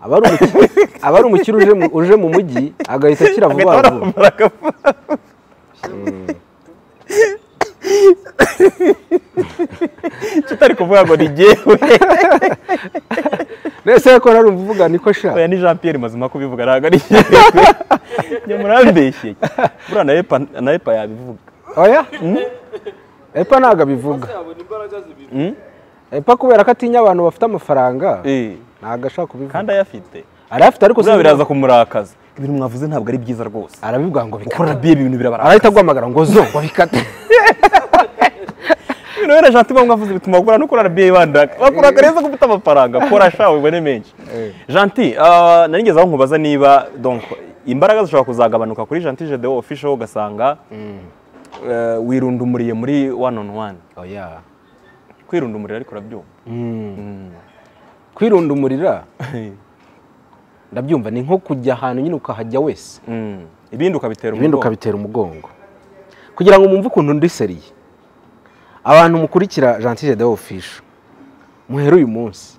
Aba ari umukire? Aba ari umukire uje mu- mujyi agahita akira vuba vuba. kitari kuvuga ngo ni jyewe nese ko narumva uvuga niko sha? Oya ni jean pierre mazima kubivuga ntabwo ari jyewe nyamurambeshye. Buriya na epa na epa yabivuga. Oya? Epa ntabwo abivuga. Se yabona imbaraga zibiri Mm? epa kubera ko atinya abantu bafite amafaranga Eh, ntabwo ashaka kubivuga. Kandi ayafite. Arayafite ariko sinzi- biraza kumurakaza. Ibintu mwavuze ntabwo ari byiza rwose. Arabivuga ngo bikate. Gukora biye ibintu birabarakaza. Arahita aguhamagara ngo zo ngo bikate. Ibintu wenda janti bamwe mwavuze bituma gukora no kurara biye bandaka bakuraka neza ko ufite amafaranga. Kora shawe ubone menshi. Janti ah, nari ngeze aho nkubaza niba donc imbaraga zishobora kuzagabanuka kuri janti jedeo official ugasanga eh, wirundumuriye muri one on one. Oya kwirundumurira ariko urabyumva. Kwirundumurira ndabyumva ni nko kujya ahantu nyine ukahajya wese. Mm. ibindi ukabitera umugongo. kugira ngo mwumve ukuntu ndi seriye. Abantu mukurikira gentile de ofisho muhere uyu munsi.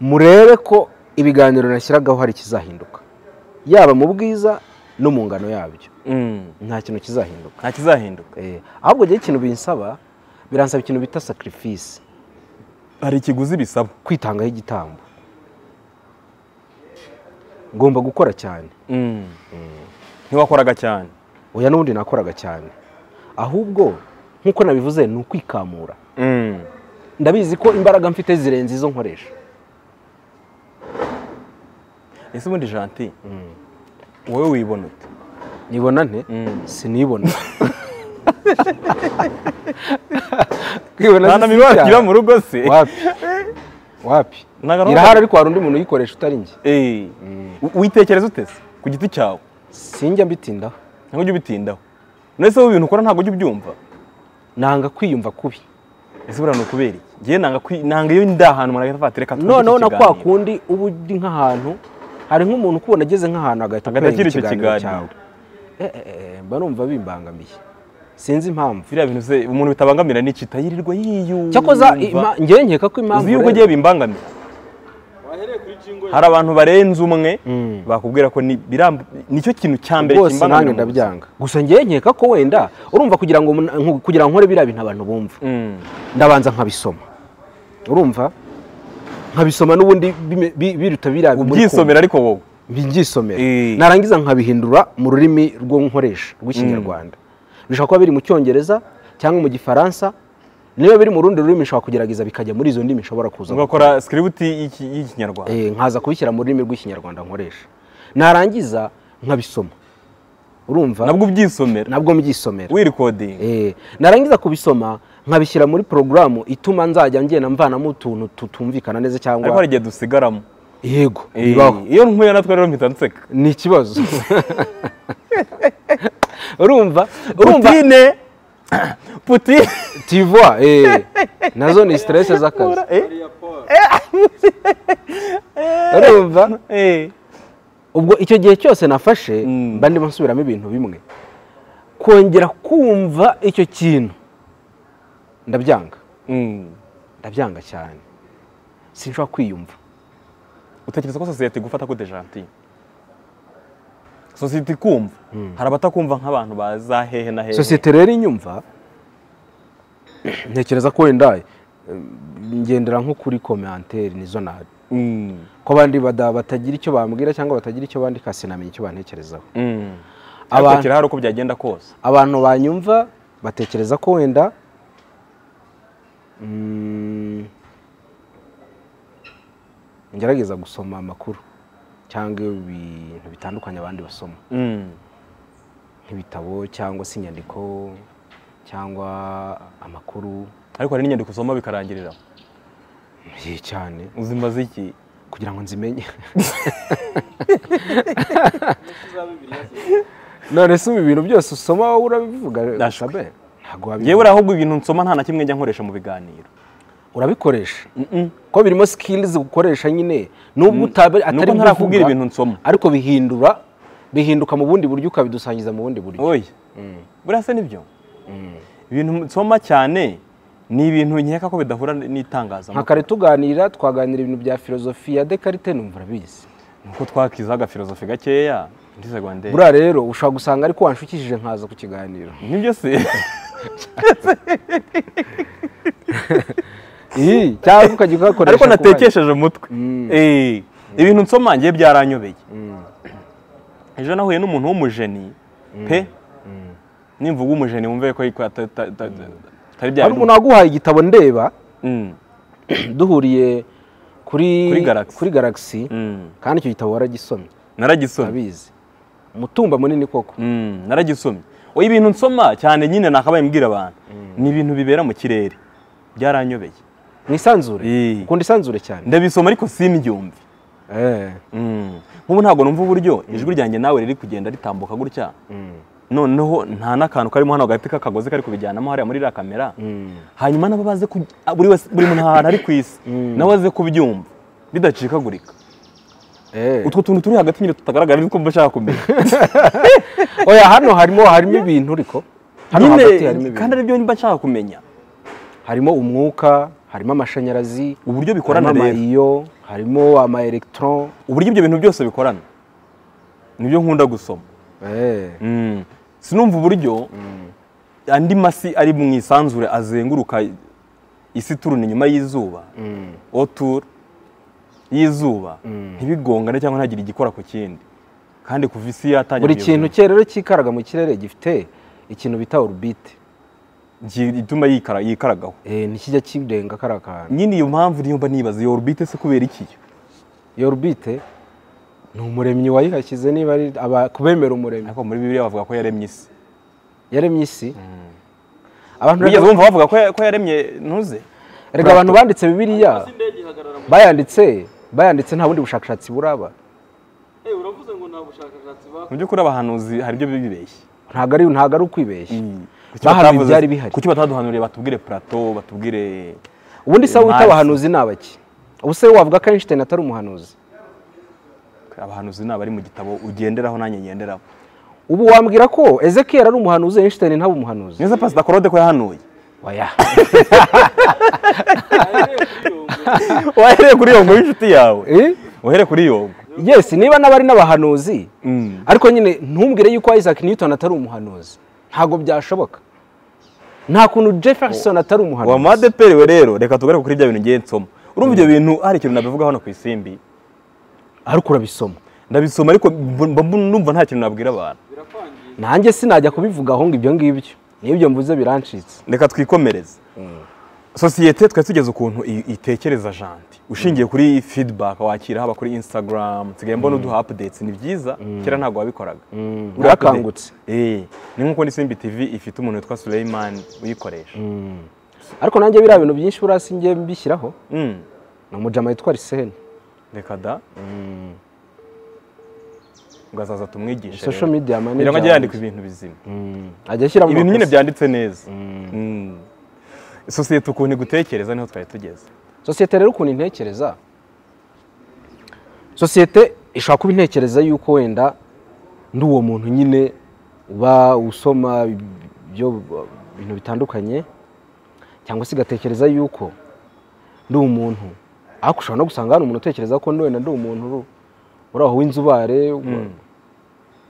Murebe ko ibiganiro nashyiragaho hari ikizahinduka. Yaba mu bwiza no mu ngano yabyo. Nta kintu kizahinduka nta kizahinduka Eh, ahubwo njyewe ikintu binsaba biransaba ikintu bita sacrifice. Hari ikiguzi bisaba. Kwitangaho igitambo. Ngomba gukora cyane. Mm. ntiwakoraga cyane. Oya n'ubundi nakoraga cyane. Ahubwo nk'uko nabivuze ni ukwikamura. Mm. ndabizi ko imbaraga mfite zirenze izo nkoresha. Ese ubundi janti wowe wibona ute? Nibona nte Mm. sinibona. Kwibona iba mu rugo se wapi? Wapi? Irahari ariko hari undi muntu uyikoresha utari njye. Eh. witekereza ute se ku giti cyawe? Sinjya mbitindaho. Ntabwo ujya ubitindaho. Nese wowe ibintu ukora ntabwo ujya ubyumva. Nanga kwiyumva kubi. Ese buriya ni ukubera iki? Ngewe nanga iyo ndi ahantu umuntu agahita afata reka noneho na kwa kiganiro." kundi uba uri nk'ahantu hari nk'umuntu ukubona ageze nk'ahantu agahita akwereka ikiganiro kiganiro. cyawe. Mba numva bimbangamiye. Sinzi impamvu. Biriya bintu se umuntu bitabangamira ni iki yirirwa yiyumva cyakoza njyewe nkeka ko impamvu uzi yuko ugiye bimbangamira. Hari abantu barenze umwe Mm. bakubwira ko ni biram- ni cyo kintu cya mbere rwose nanjye ndabyanga. Gusa njyewe nkeka ko wenda urumva kugira ngo kugira ngo nkore biriya bintu abantu bumva. Mm. ndabanza nkabisoma. Urumva? Nkabisoma n'ubundi biruta biriya muri ubyisomera ariko wowe. Mbyisomera Eh. narangiza nkabihindura mu rurimi rwo nkoresha rw'ikinyarwanda bishobora kuba biri mu cyongereza cyangwa mu gifaransa. Niba biri mu rundi rurimi nshobora kugerageza bikajya muri izo ndimi nshobora kuza ugakora y'iki- y'ikinyarwanda. Eh, nkaza kubishyira mu rurimi rw'ikinyarwanda nkoresha. Narangiza nkabisoma. Urumva? Nabwo ubyisomera. Nabwo mbyisomera. Wirikodinga Eh, narangiza kubisoma nkabishyira muri porogaramu ituma nzajya ngenda mvanamo utuntu tutumvikana neza ariko cyangwa hari igihe dusigaramo. Yego Eh, iyo nkuye natwe rero mpita nseka. Ni ikibazo. Urumva urumva. Putine putine tivwa eh, na zo ni stress z'akazi hariya paul urumva. Eh. ubwo icyo gihe cyose nafashe Mm. mba ndimo nsubiramo ibintu bimwe. Kongera kumva icyo kintu. Ndabyanga. Mm. ndabyanga cyane. Sinshobora kwiyumva. Utekereza ko sosiyete igufata gute janti sosiyete ikumva? Hari abatakumva nk'abantu baza hehe na hehe? Sosiyete rero inyumva? Ntekereza ko wenda eh, ngendera nko kuri komenteri nizo nari. Mm. ko abandi batagira icyo bambwira cyangwa batagira icyo bandika sinamenya icyo bantekerezaho. Mm. Abantu- ariko kirahari uko byagenda kose? Abantu banyumva batekereza ko wenda ngerageza gusoma amakuru cyangwa ibintu bitandukanye abandi basoma. Mm. nk'ibitabo cyangwa se inyandiko cyangwa amakuru. Ariko hari n'inyandiko usoma bikarangirira? Cyane. Uzimaze iki? Kugira ngo nzimenye. None se ubu ibintu byose usoma wowe urabivuga ntabwo yewe wabivuga ahubwo ibintu nsoma nta na kimwe njya nkoresha mu biganiro. Urabikoresha. Ko birimo skills ukoresha nyine? Nubwo utabe atari ntarakubwira ibintu nsoma. Ariko bihindura bihinduka mu bundi buryo ukabidusangiza mu bundi buryo. Oya buriya se ni byo? Ibintu nsoma cyane ni ibintu nkeka ko bidahura nka n'itangazamakuru. Kare tuganira twaganira ibintu bya filozofi ya Descartes numva urabizi. Nuko twakizaho agafilozofi gakeya. Muri segonderi buriya rero ushobora gusanga ariko wanshukishije nkaza ku kiganiro. Nibyo se. cyangwa ukajya ugakoresha ariko natekesheje umutwe. Eh, ibintu nsoma ngiye byaranyobeye. Ejo nahuye n'umuntu w'umujeni pe? Nimvuga umujeni wumve ko atari bya hari bintu- umuntu waguhaye igitabo ndeba Mm. duhuriye kuri Mm. kandi icyo gitabo waragisomye. Naragisomye. Urabizi umutumba munini koko. Mm, naragisomye. Ibintu nsoma cyane nyine nakabaye mbwira abantu. Ni ibintu bibera mu kirere. Byaranyobeye. Mu isanzure Eh. ukunda isanzure cyane ndabisoma ariko simbyumve Eh. Mm. nk'ubu ntabwo numva uburyo ijwi ryanjye nawe riri kugenda ritambuka gutya Mm. noneho nta n'akantu karimo hano hagati k'akagozi kari kubijyanamo hariya muri iriya kamera Mm. hanyuma nabo baze buri muntu ahantu ari ku isi nawe aze kubyumva bidacikagurika Eh. utwo tuntu turi hagati nyine tutagaragara niko mba nshaka kumenya oya hano harimo harimo ibintu ariko hano hagati harimo nyine kandi ibintu ari byo mba nshaka kumenya harimo umwuka harimo amashanyarazi uburyo bikorana harimo rero. amayiyo harimo ama electron. Uburyo ibyo bintu byose bikorana. Nibyo nkunda gusoma. Eh. Mm. sinumva uburyo andi masi ari mu isanzure azenguruka isi turuna inyuma y'izuba. Mm. otur y'izuba. Mm. ntibigongane cyangwa ntagire igikora ku kindi. Kandi kuva isi yatangira buri kintu cye rero cyikaraga mu kirere gifite ikintu bita orbite. Yikara- yikaragaho. Eh, ntikijya kirenga kariya kantu nyine iyo mpamvu niyo mba nibaza iyo orbite se kubera iki? Iyo orbite ni umuremyi wayihashyize niba ari aba- kubemera umuremyi. Ariko muri bibiliya bavuga ko yaremye isi. Yaremye isi? Abantu wigeze rero- wumva bavuga ko ya- ko yaremye ntuze. Erega abantu banditse mu bayanditse bayanditse nta bundi bushakashatsi buraba. Eh, uravuze ngo nta bushakashatsi mu by'ukuri abahanuzi hari ibyo bibeshye. Ntabwo ari ukwibeshya. Kuki bahanuye ibyari bihari? kuki bataduhanuriye? Batubwire plateau batubwire ubundi se wita abahanuzi ni abaki? Ubu se wavuga ko Einstein atari umuhanuzi? Abahanuzi ni abari mu gitabo ugenderaho nanjye ngenderaho. Ubu wambwira ko Ezekiel ari umuhanuzi Einstein ntabe umuhanuzi? Neza pasita korode ko yahanuye. Oya. Wahereye kuri iyo ngo y'inshuti yawe. Wahereye kuri iyo ngo yes niba n'abari n'abahanuzi Mm. ariko nyine ntumbwire yuko Isaac Newton atari umuhanuzi. Ntabwo byashoboka. Nta kuntu Jefferson atari wa umuhanuzi. Madeperi we rero reka tugaruke kuri bya bintu ngiye nsoma. Urumva ibyo bintu hari ikintu nabivuga hano ku isimbi? Ariko urabisoma. Ndabisoma ariko numva nta kintu nabwira abantu. Nanjye sinajya kubivugaho ngo ibyo ngibyo. N'ibyo mvuze birancitse. Reka twikomereze. Sosiyete twari tugeze ukuntu itekereza janti. Ushingiye kuri feedback wakira haba kuri instagram nsigaye mbona uduha updates ni byiza. Kera ntabwo wabikoraga. Narakangutse. update. Eh, ni nk'uko n'isimbi tv ifite umuntu witwa Suleiman uyikoresha. Ariko nanjye biriya bintu byinshi buriya sinjye mbishyiraho. Mm. ni umujama witwa Arsene reka da. Ugazaza tumwigishe social media manager yandika ibintu bizima. Mm. ajya ibintu nyine byanditse neza. Mm. Sosiyete ukuntu igutekereza ni ho twari tugeze. Sosiyete rero ukuntu intekereza. Sosiyete ishobora kuba intekereza yuko wenda ndi uwo muntu nyine uba usoma ibyo bintu bitandukanye cyangwa se igatekereza yuko ndi umuntu ariko ushobora no gusanga hari umuntu utekereza ko wenda ndi umuntu uri aho w'inzubare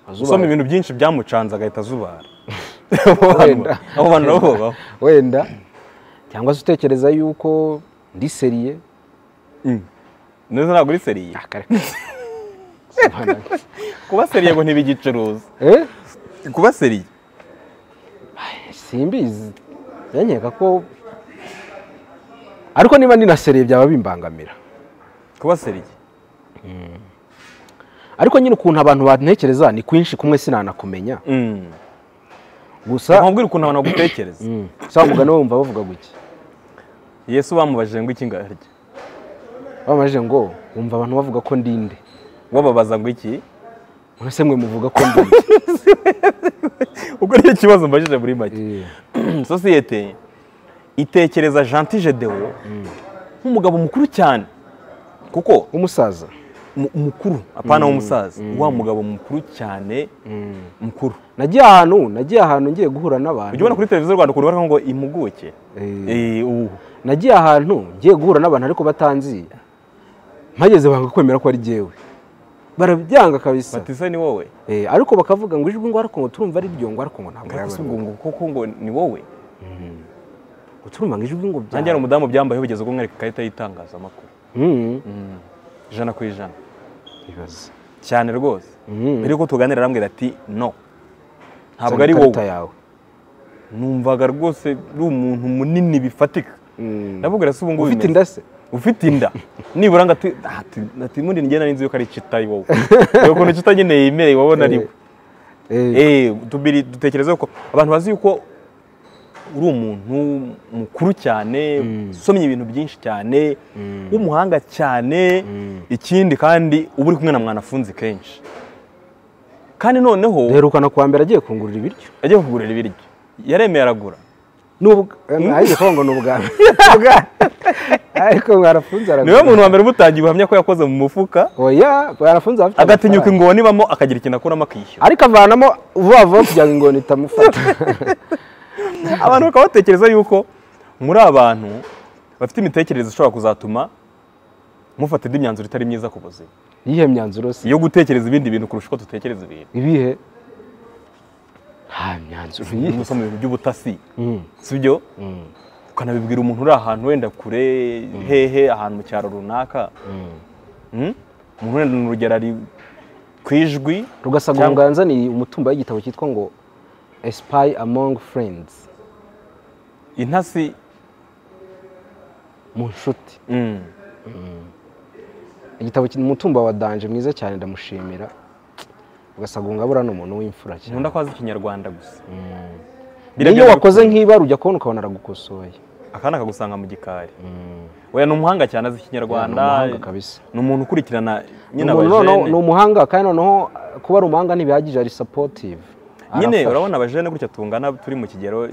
azubara. usoma ibintu byinshi byamucanze agahita azubara Wenda. Cyangwa se utekereza yuko ndi seriye? Neza ntabwo uri seriye. Kuba seriye ngo ntibigicuruza. Eh? kuba seriye. Simbizi. Nkeka ko ariko niba ndi na seriye byaba bimbangamira. Kuba seriye. Ariko nyine ukuntu abantu bantekereza ni kwinshi kumwe sinanakumenya. Mm. gusa nkubwira ukuntu abantu bagutekereza. Mm. sawa mugani wumva bavuga guki yesu bamubajije ngo iki ngarya bamajije ngo wumva abantu bavuga ko ndinde wababaza ngo iki? Mwese mwe muvuga ko ndinde ubwo ni cyo kibazo mbajije muri make. Eh, sosiyete itekereza Gentil Gedeon nk'umugabo mukuru cyane. Kuko umusaza. Mu- mukuru apana w'umusaza. Wa mugabo mukuru cyane mukuru. Nagiye ahantu nagiye ahantu ngiye guhura n'abantu. Ujya ubona kuri televiziyo rwanda ukuntu baravuga ngo impuguke Eh, Eh, ubu nagiye ahantu ngiye guhura n'abantu ariko batanzi mpageze banga kwemera ko ari jyewe. Barabyanga kabisa. Bati se ni wowe? Eh, ariko bakavuga ngo ijwi ngo ariko ngo turumva ari ryo ngo ariko ngo ntabwo ubwo ngo koko ngo ni wowe? Ngo turumva ngo ijwi ngo bya nanjye hari umudamu byambayeho bigeze ubwo mwereka ikarita y'itangazamakuru. Mm. ijana ku ijana. Cyane rwose. Mbere yuko tuganira arambwira ati no. Ntabwo ari wowe. numvaga rwose uri umuntu munini bifatika. Ndamubwira se ubu ngubu ufite inda se? Ufite inda. Nibura ngo ati ati ati mundi ngena n'inzu yuko ari cita wowe. Wowe ukuntu cita nyine yemereye wabona ari we. Eh, eh. Tubiri dutekereza ko abantu bazi yuko uri umuntu mukuru cyane usomye ibintu byinshi cyane w'umuhanga cyane. Ikindi kandi uba uri kumwe na mwanafunzi kenshi. Kandi noneho duherukana kuwa mbere agiye kungurira ibiryo. Agiye kugurira ibiryo. Yaremeye aragura. Ariko kuvuga ngo ni ubwa ariko mwarafunze ni we muntu wa mbere umutangiye ubuhamya ko yakoze mu mufuka? Oya mwarafunze afite agatinyuka ingoni ibamo akagira ikintu akuramo akishyura. Ariko avanamo vuba vuba kugira ngo ingoni itamufata. Abantu bakaba batekereza yuko muri abantu bafite imitekerereze ishobora kuzatuma mufata indi myanzuro itari myiza ku buzima. Iyihe myanzuro se? Iyo gutekereza ibindi bintu kurusha uko dutekereza ibintu. Ibihe? Nta myanzuro iyo iyihe usoma ibintu by'ubutasi. Mm, si byo mm, ukanabibwira umuntu uri ahantu wenda kure hehe ahantu mu cyaro runaka. Mm. Mm? umuntu wenda ni urugero ari ku ijwi. Rugasagunga Cyangwa- yanzaniye umutumba w'igitabo cyitwa ngo a spy among friends. Intasi. Mu nshuti. Mm. igitabo kiri wa danje mwiza cyane ndamushimira. Rugasagunga buriya ni umuntu w'imfura cyane. Nkunda ko azi ikinyarwanda gusa. Niyo wakoze nk'ibara ujya kubona ukabona aragukosoye. Akana kagusanga mu gikari. Oya ni umuhanga cyane azi ikinyarwanda. Ni umuntu ukurikirana nyine noneho ni abajene umuhanga kandi noneho kuba ari umuhanga ntibihagije ari supportive. Nyine urabona abajene gutya tungana turi mu kigero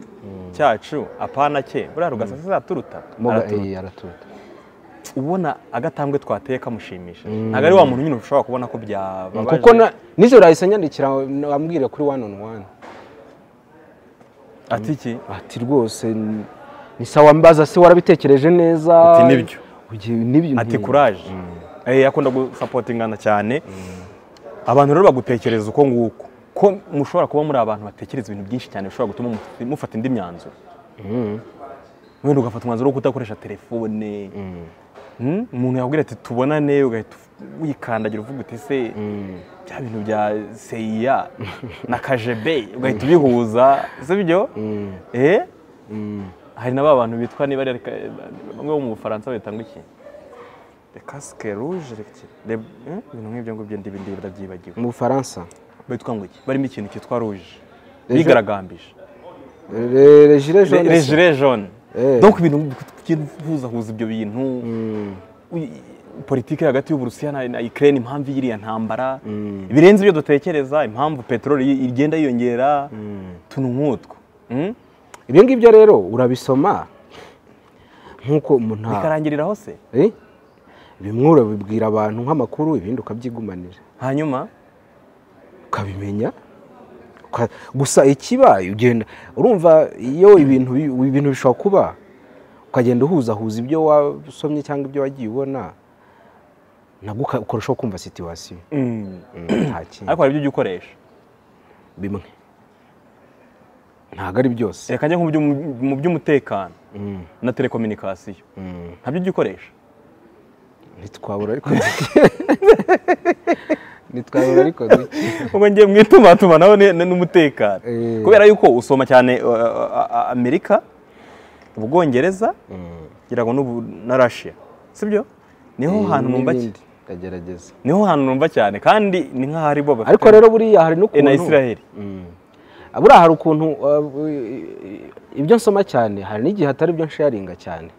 cyacu apana ke. Buriya rugasa zaturuta Muga- eh, aratuta ubona agatambwe twateye kamushimisha. Ntabwo ari wa muntu nyine ushobora kubona ko byababaje kuko nijoro yahise nyandikira wambwira kuri one on one ati iki? Ati rwose ni- sawa mbaza se warabitekereje neza? Ati ni byo. Nibyo ati kuraje Eh, akunda gusapotingana cyane. Abantu rero bagutekereza uko nguko. Ko mushobora kuba muri abantu batekereza ibintu byinshi cyane bishobora gutuma mu- mufata indi myanzuro. Mm, wenda ugafata umwanzuro wo kudakoresha telefone. Mm, Mm? Umuntu yakubwira ati tubonane ugahita wikandagira uvuga uti se mm. bya bintu bya seya na kajebe ugahita ubihuza si byo? Mm, eh? Mm. hari na ba bantu bitwa niba ari bamwe bo mu bufaransa ngo iki? Petit- le- eh? ibintu nk'ibyo ngibyo ndi ndi ndabyibagiwe. Mu bufaransa? Bitwa ngo iki? Barimo ikintu cyitwa Les bigaragambije. Le- le Eh. donc ibintu bihuzahuza ibyo bintu. Mm, ui- politiki hagati y'uburusiya na, ukraine impamvu y'iriya ntambara. Mm. birenze ibyo dutekereza impamvu peteroli igenda yiyongera. Mm. tuntu nk'utwo ibyo ngibyo rero urabisoma nk'uko umuntu bikarangiriraho se Eh? bimwe urabibwira abantu nk'amakuru ibindi ukabyigumanira. Hanyuma? Ukabimenya? uka- gusa ikibaye ugenda urumva iyo ibintu bi- ibintu bishobora kuba ukagenda uhuzahuza ibyo wasomye cyangwa ibyo wagiye ubona nabwo uka- ukarushaho kumva situwasiyo Mm. kindi. Ariko hari ibyo ujya ukoresha? Bimwe. Ntabwo ari byose. Reka njye nko mu by'um- mu by'umutekano. Mm, na telekominikasiyo mm. ntabyo ujya ukoresha? Ntitwabura ariko. duke ntitwabura ariko ubwo ngiye mu itumatumanaho n'umutekano Eh. kubera yuko usoma cyane uh, uh, uh, amerika ubwongereza Mm. ngira ngo na russia. Sibyo? Niho hantu numva ndagerageza. Niho hantu numva cyane kandi ni nk'aho ari bo bafite ariko rero buriya hari Eh, na n'ukuntu israheli Mm. buriya hari ukuntu ibyo nsoma cyane hari n'igihe hatari ibyo nsharinga cyane.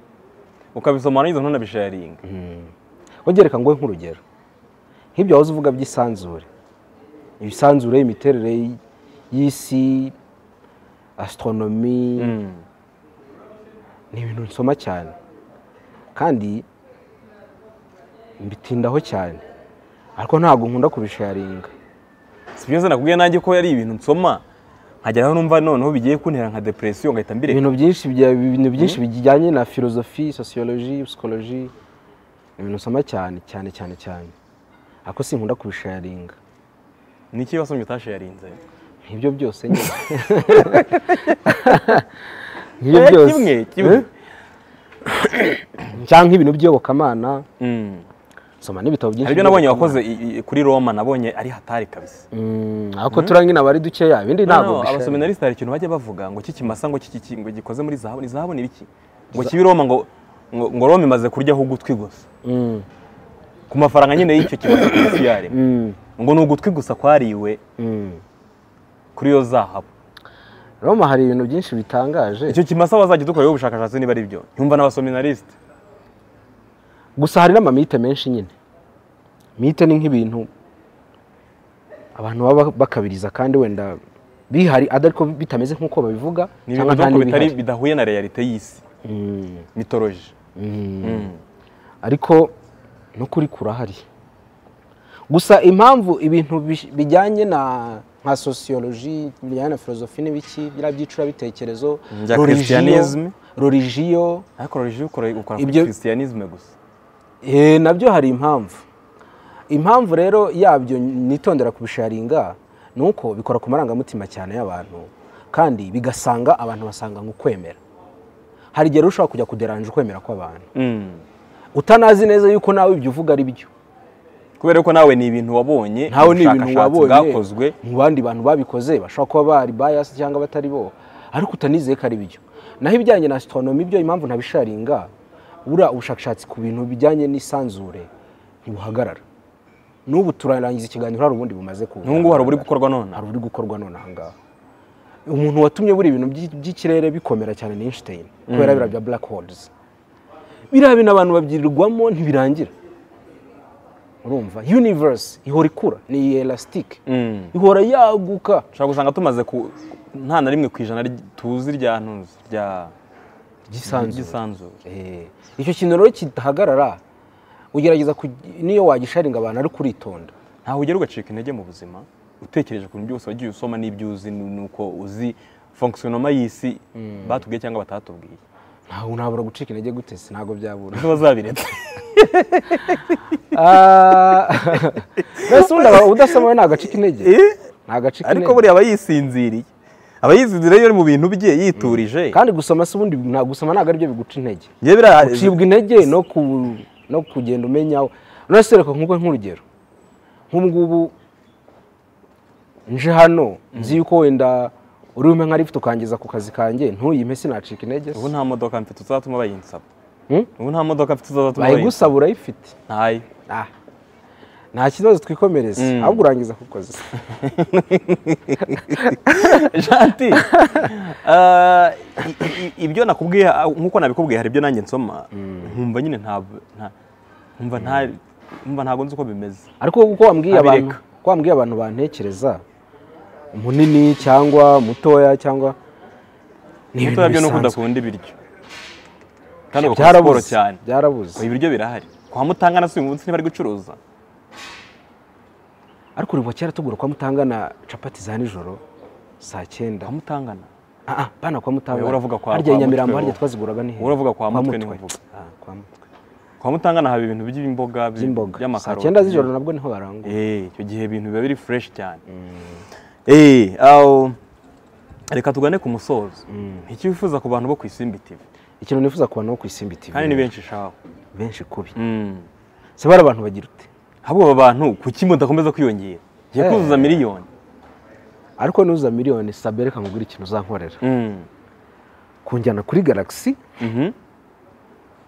Ukabisoma warangiza ntunabisharinga wongereka ngo nk'urugero. Nk'ibyo wahoze uvuga by'isanzure. Ibisanzure imiterere y'isi astronomi Mm. ni ibintu nsoma cyane. Kandi mbitindaho cyane. Ariko ntabwo nkunda kubisharinga. Si byo nakubwiye nanjye ko yari ibintu nsoma? Nkageraho numva noneho bigiye kuntera nka depresiyo ngahita mbireka. Ibintu byinshi ibintu byinshi bijyanye na filozofi sociology psychology ni ibintu nsoma cyane cyane cyane cyane. Ariko sinkunda kubisharinga. Ni iki wasomye utasharinze? Nk'ibyo byose nyine. Nk'ibyo Eh, byose. kimwe kimwe. Eh? cyangwa ibintu by'iyobokamana Mm. soma n'ibitabo byinshi hari ibyo nabonye wakoze kuri roma nabonye ari hatari kabisa. Mm, ariko turangina aba ari dukeya ibindi ntabwo bisharinga. abaseminarisite hari ikintu bajya bavuga ngo iki kimasa ngo iki- ngo gikoze muri zahabu ni zahabu ni ibiki ngo kibe roma ngo ngo ngo roma imaze kuryaho ugutwi gusa. Mm, ku mafaranga nyine y'icyo kibazo cy'isiyari mm, ngo ni ugutwi gusa kwariwe. Mm. kuri iyo zahabu. Roma hari ibintu byinshi bitangaje. Icyo kimasa bazajya dukoreho ubushakashatsi niba ari byo. Nyumva n'abasominarisite gusa hari n'amamite menshi nyine mite ni nk'ibintu abantu baba bakabiriza kandi wenda bihari ariko bitameze nk'uko babivuga ni ibintu bitari bidahuye na realite y'isi. Mm, mm. Mm. ariko n'ukuri kurahari gusa impamvu ibintu bi- bijyanye na nka sociology bijyanye na filozofi n'ibiki biriya kuri Ibyo- christianisme gusa. Eh, na byo hari impamvu. Impamvu rero yabyo nitondera kubisharinga ni uko bikora ku marangamutima cyane y'abantu kandi bigasanga abantu basanga nko kwemera. Hari igihe rero ushobora kujya kuderanje ukwemera kw'abantu. Mm. Utanazi neza yuko nawe ibyo uvuga ari byo. Kubera ko nawe ni ibintu wabonye ntawe ni ibintu wabonye mu bandi bantu babikoze bashobora kuba bari bayasi cyangwa batari bo. Ariko utanizeye ko ari byo. Naho ibijyanye na astronomy byo impamvu ntabisharinga buriya ubushakashatsi ku bintu bijyanye n'isanzure ntibuhagarara. N'ubu turarangiza ikiganiro hari ubundi bumaze kuba n'ubu ngubu hari uburi gukorwa none hari uri gukorwa none aha ngaha. Umuntu watumye buri ibintu by'i- by'ikirere bikomera cyane ni Einstein kubera biriya bya black holes. Biriya bintu abantu babyirirwamo ntibirangira. Urumva? Universe ihora ikura. Ni elastic. Mm. ihora yaguka. Ushobora gusanga tumaze ku nta na rimwe ku ijana tuzi rya ntuzi rya ry'isanzure Eh, icyo kintu rero kidahagarara ugerageza niyo wagisharinga abantu ariko uritonda ntawe ugera ugacika intege mu buzima utekereje ku bintu byose wagiye usoma n'ibyo uzi nuko uzi fonkisiyonoma y'isi batubwiye cyangwa batatubwiye. Ntawe ntabura gucika intege gute? Ntabwo byabura. Ejo bazabiretse Ah, mbese ubundi udasoma we ntagacika intege. Ntagacika ariko buriya aba yisinziriye aba yisinziriye iyo ari mu bintu bye yiturije. Kandi gusoma se ubundi gusoma ntabwo ari byo biguca intege. Ucibwa intege no ku no kugenda umenya none se reka nk'uko nk'urugero. Nk'ubu ngubu nje hano nzi yuko wenda uri bume nka lift ukangiza ku kazi kanjye? Ntuyime sinacika intege ubu nta modoka mfite uzatuma bayinsaba Hmm? ubu nta modoka mfite uzatuma bayinsaba bayigusaba urayifite? Ntayo Ah, nta kibazo twikomereze. Mm. ahubwo urangiza kukoze janti ah, i- i- ibyo nakubwiye nk'uko nabikubwiye hari ibyo nanjye nsoma. Nkumva nyine ntabwo nzi uko bimeze. Ariko uko wambwiye abantu Abireka. uko wambwiye abantu bantekereza munini cyangwa mutoya cyangwa ni ibintu bisanzwe. udakunda ibiryo. Kandi ugakora siporo cyane. Byarabuze. Ibiryo birahari. Kwa mutangana si uyu munsi ntibari gucuruza. Ariko uribuka kera tugura kwa mutangana capati za nijoro saa cyenda. Kwa mutangana Ah, ah, bana kwa mutangana uravuga kwa- harya nyamirambo harya twaziguraga ni Uravuga kwa Mutwe ni ho uvuga. Ah, kwa mutwe. Kwa mutangana haba ibintu by'imboga by- by'imboga. Saa cyenda z'ijoro nabwo ni ho barangura Eh, icyo gihe ibintu biba biri fresh cyane. Aho reka tugane ku musozo. Icyo wifuza ku bantu bo ku isimbi TV ikintu nifuza ku bantu bo ku isimbi TV kandi ni benshi shaho. Benshi kubi Mm. se bari abantu bagira ute? Ahubwo aba bantu kuki mudakomeza kwiyongera? Ngiye Eh. kuzuza miliyoni. Ariko nuza miliyoni sabe reka nkubwire ikintu uzankorera. Mm. kunjyana kuri galaxy Mhm.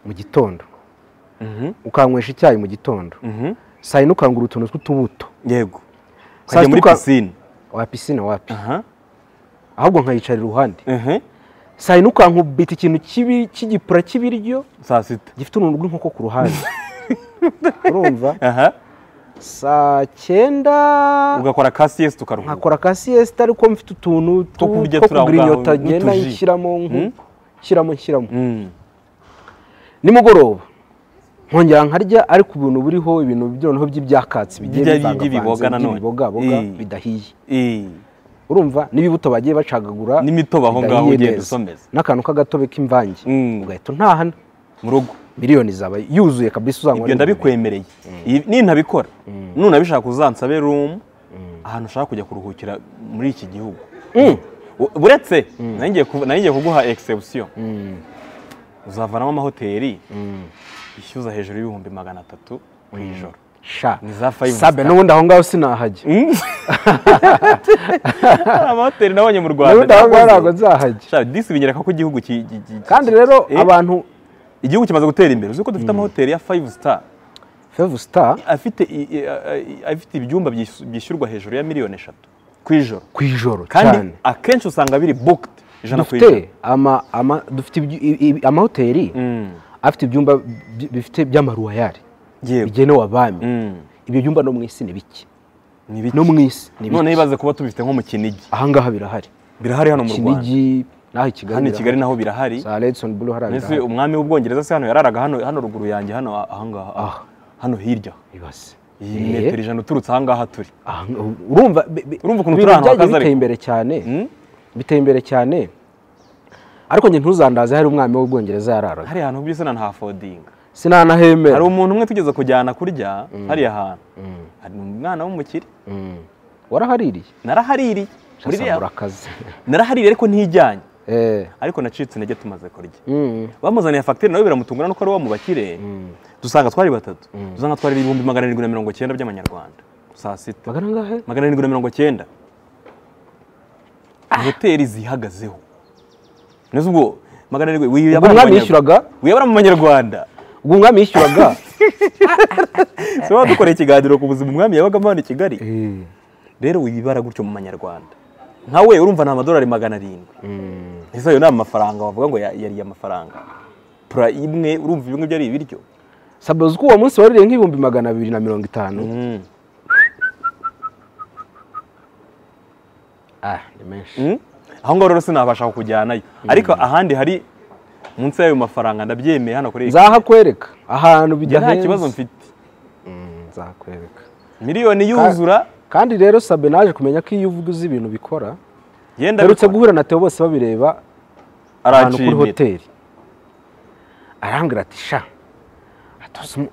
mu gitondo. Mhm. ukanywesha icyayi mu gitondo. Mhm. saa yine ukangura utuntu tw'utubuto. Yego. Ukajya muri pisine wa pisine wapi? Ahubwo nkayicara iruhande. Saa yine ukankubita ikintu kibi cy'igipura cy'ibiryo saa sita. Gifite uruntu rw'inkoko ku ruhande. Urumva? Saa cyenda. Ugakora ka siyesi tukaruhuka nkakora ka siyesita ariko mfite utuntu Two tu- kurya two turi aho kugura ngaho, inyota ngenda n'utuji. nshyiramo nshyiramo nshyiramo nimugoroba. Nkongera nkarya ariko ubuntu buriho ibintu noneho by'ibyakatsi bigiye bivangavanze by'ibibogaboga Eh. bidahiye. Eh. urumva n'ibibuto bagiye bacagagura N'imitobe aho ngaho ugenda neza. usomeza. n'akantu k'agatobe k'imvange. Mm. ugahita untahana mu rugo. Miliyoni zaba yuzuye kabisa uzanywa ibyo ndabikwemereye. Iyi- nintabikora nunabishaka uzansabe room ahantu ushaka kujya kuruhukira muri iki gihugu. Buretse. Nari ngiye kuguha exception. Uzavanamo amahoteli. Ishyuza hejuru y'ibihumbi magana atatu ku ijoro. Ni za five sabe n'ubundi aho ngaho sinahajya hari amahoteli nabonye mu rwanda. N'ubundi aho ngaho ntabwo nzahajya disi binyereka ko igihugu kandi rero Eh? abantu igihugu kimaze gutera imbere. Uzi ko dufite amahoteli ya five star? Fevu star? Afite ibyumba byis- byishyurwa hejuru ya miliyoni eshatu. Ku ijoro. Ku ijoro kandi akenshi usanga biri booked ijana ku ijana. dufite amahoteli. Afite ibyumba bi- bifite by'amaruwayari bigenewe abami Mm. ibyo byumba no mu isi ni bike. No mu isi none ibaze kuba tubifite nko mu kinigi. Ahangaha birahari. Birahari hano mu rwanda. Kinigi n'aho i kigali hano i kigali naho birahari. Za redson bulu hariya mbese umwami w'ubwongereza se hano yararaga hano hano ruguru yanjye hano ahangaha Ah. hano hirya. Ibase. Iyi metero ijana uturutse ahangaha turi. Urumva Urumva ukuntu turi ahantu hakaze biteye ariko. imbere cyane. Mm? biteye imbere cyane. Ariko njye ntuzandaze hari umwami w'ubwongereza yararaga hari ahantu byose nanahafodinga sinanahemera hari umuntu umwe tugeze kujyana kurya hariya hantu. Hari umwana w'umukire. Mm. warahaririye? Narahaririye. Narahaririye ariko ntijyanye Eh, ariko nacitse intege tumaze kurya. Mm, bamuzaniye fagitire nawe biramutungura nuko ari uwo mu bakire dusanga twari batatu. Dusanga twari ibihumbi magana arindwi na mirongo cyenda by'amanyarwanda. Saa sita. Magana arindwi na mirongo cyenda ni hoteli zihagazeho. Neza ubwo magana arindwi wiyabara mu Banyarwanda. ubwo umwami yishyuraga si waba dukoreye ikiganiro ku buzima umwami yabagamo hano i kigali Eh, rero wibara gutyo mu manyarwanda nka we urumva ni amadolari magana arindwi ese ayo ni amafaranga wavuga ngo ya- yariye amafaranga pura imwe urumva bimwe byari ibiryo sabe uzi ko uwo munsi waririye nk'ibihumbi magana abiri na mirongo itanu Mm. ah ni menshi Mm. Aho ngaho rero sinabasha kukujyanayo ariko ahandi hari munsi y'ayo mafaranga ndabyemeye hano kuri nzahakwereka ahantu Njye nta bidahenze kibazo mfite. Mm, nzahakwereka miliyoni yuzura. kandi rero sabe naje kumenya ko iyo uvuga uzi ibintu bikora bikora. guhura na Theo bose babireba ahantu kuri hoteli arambwira ati sha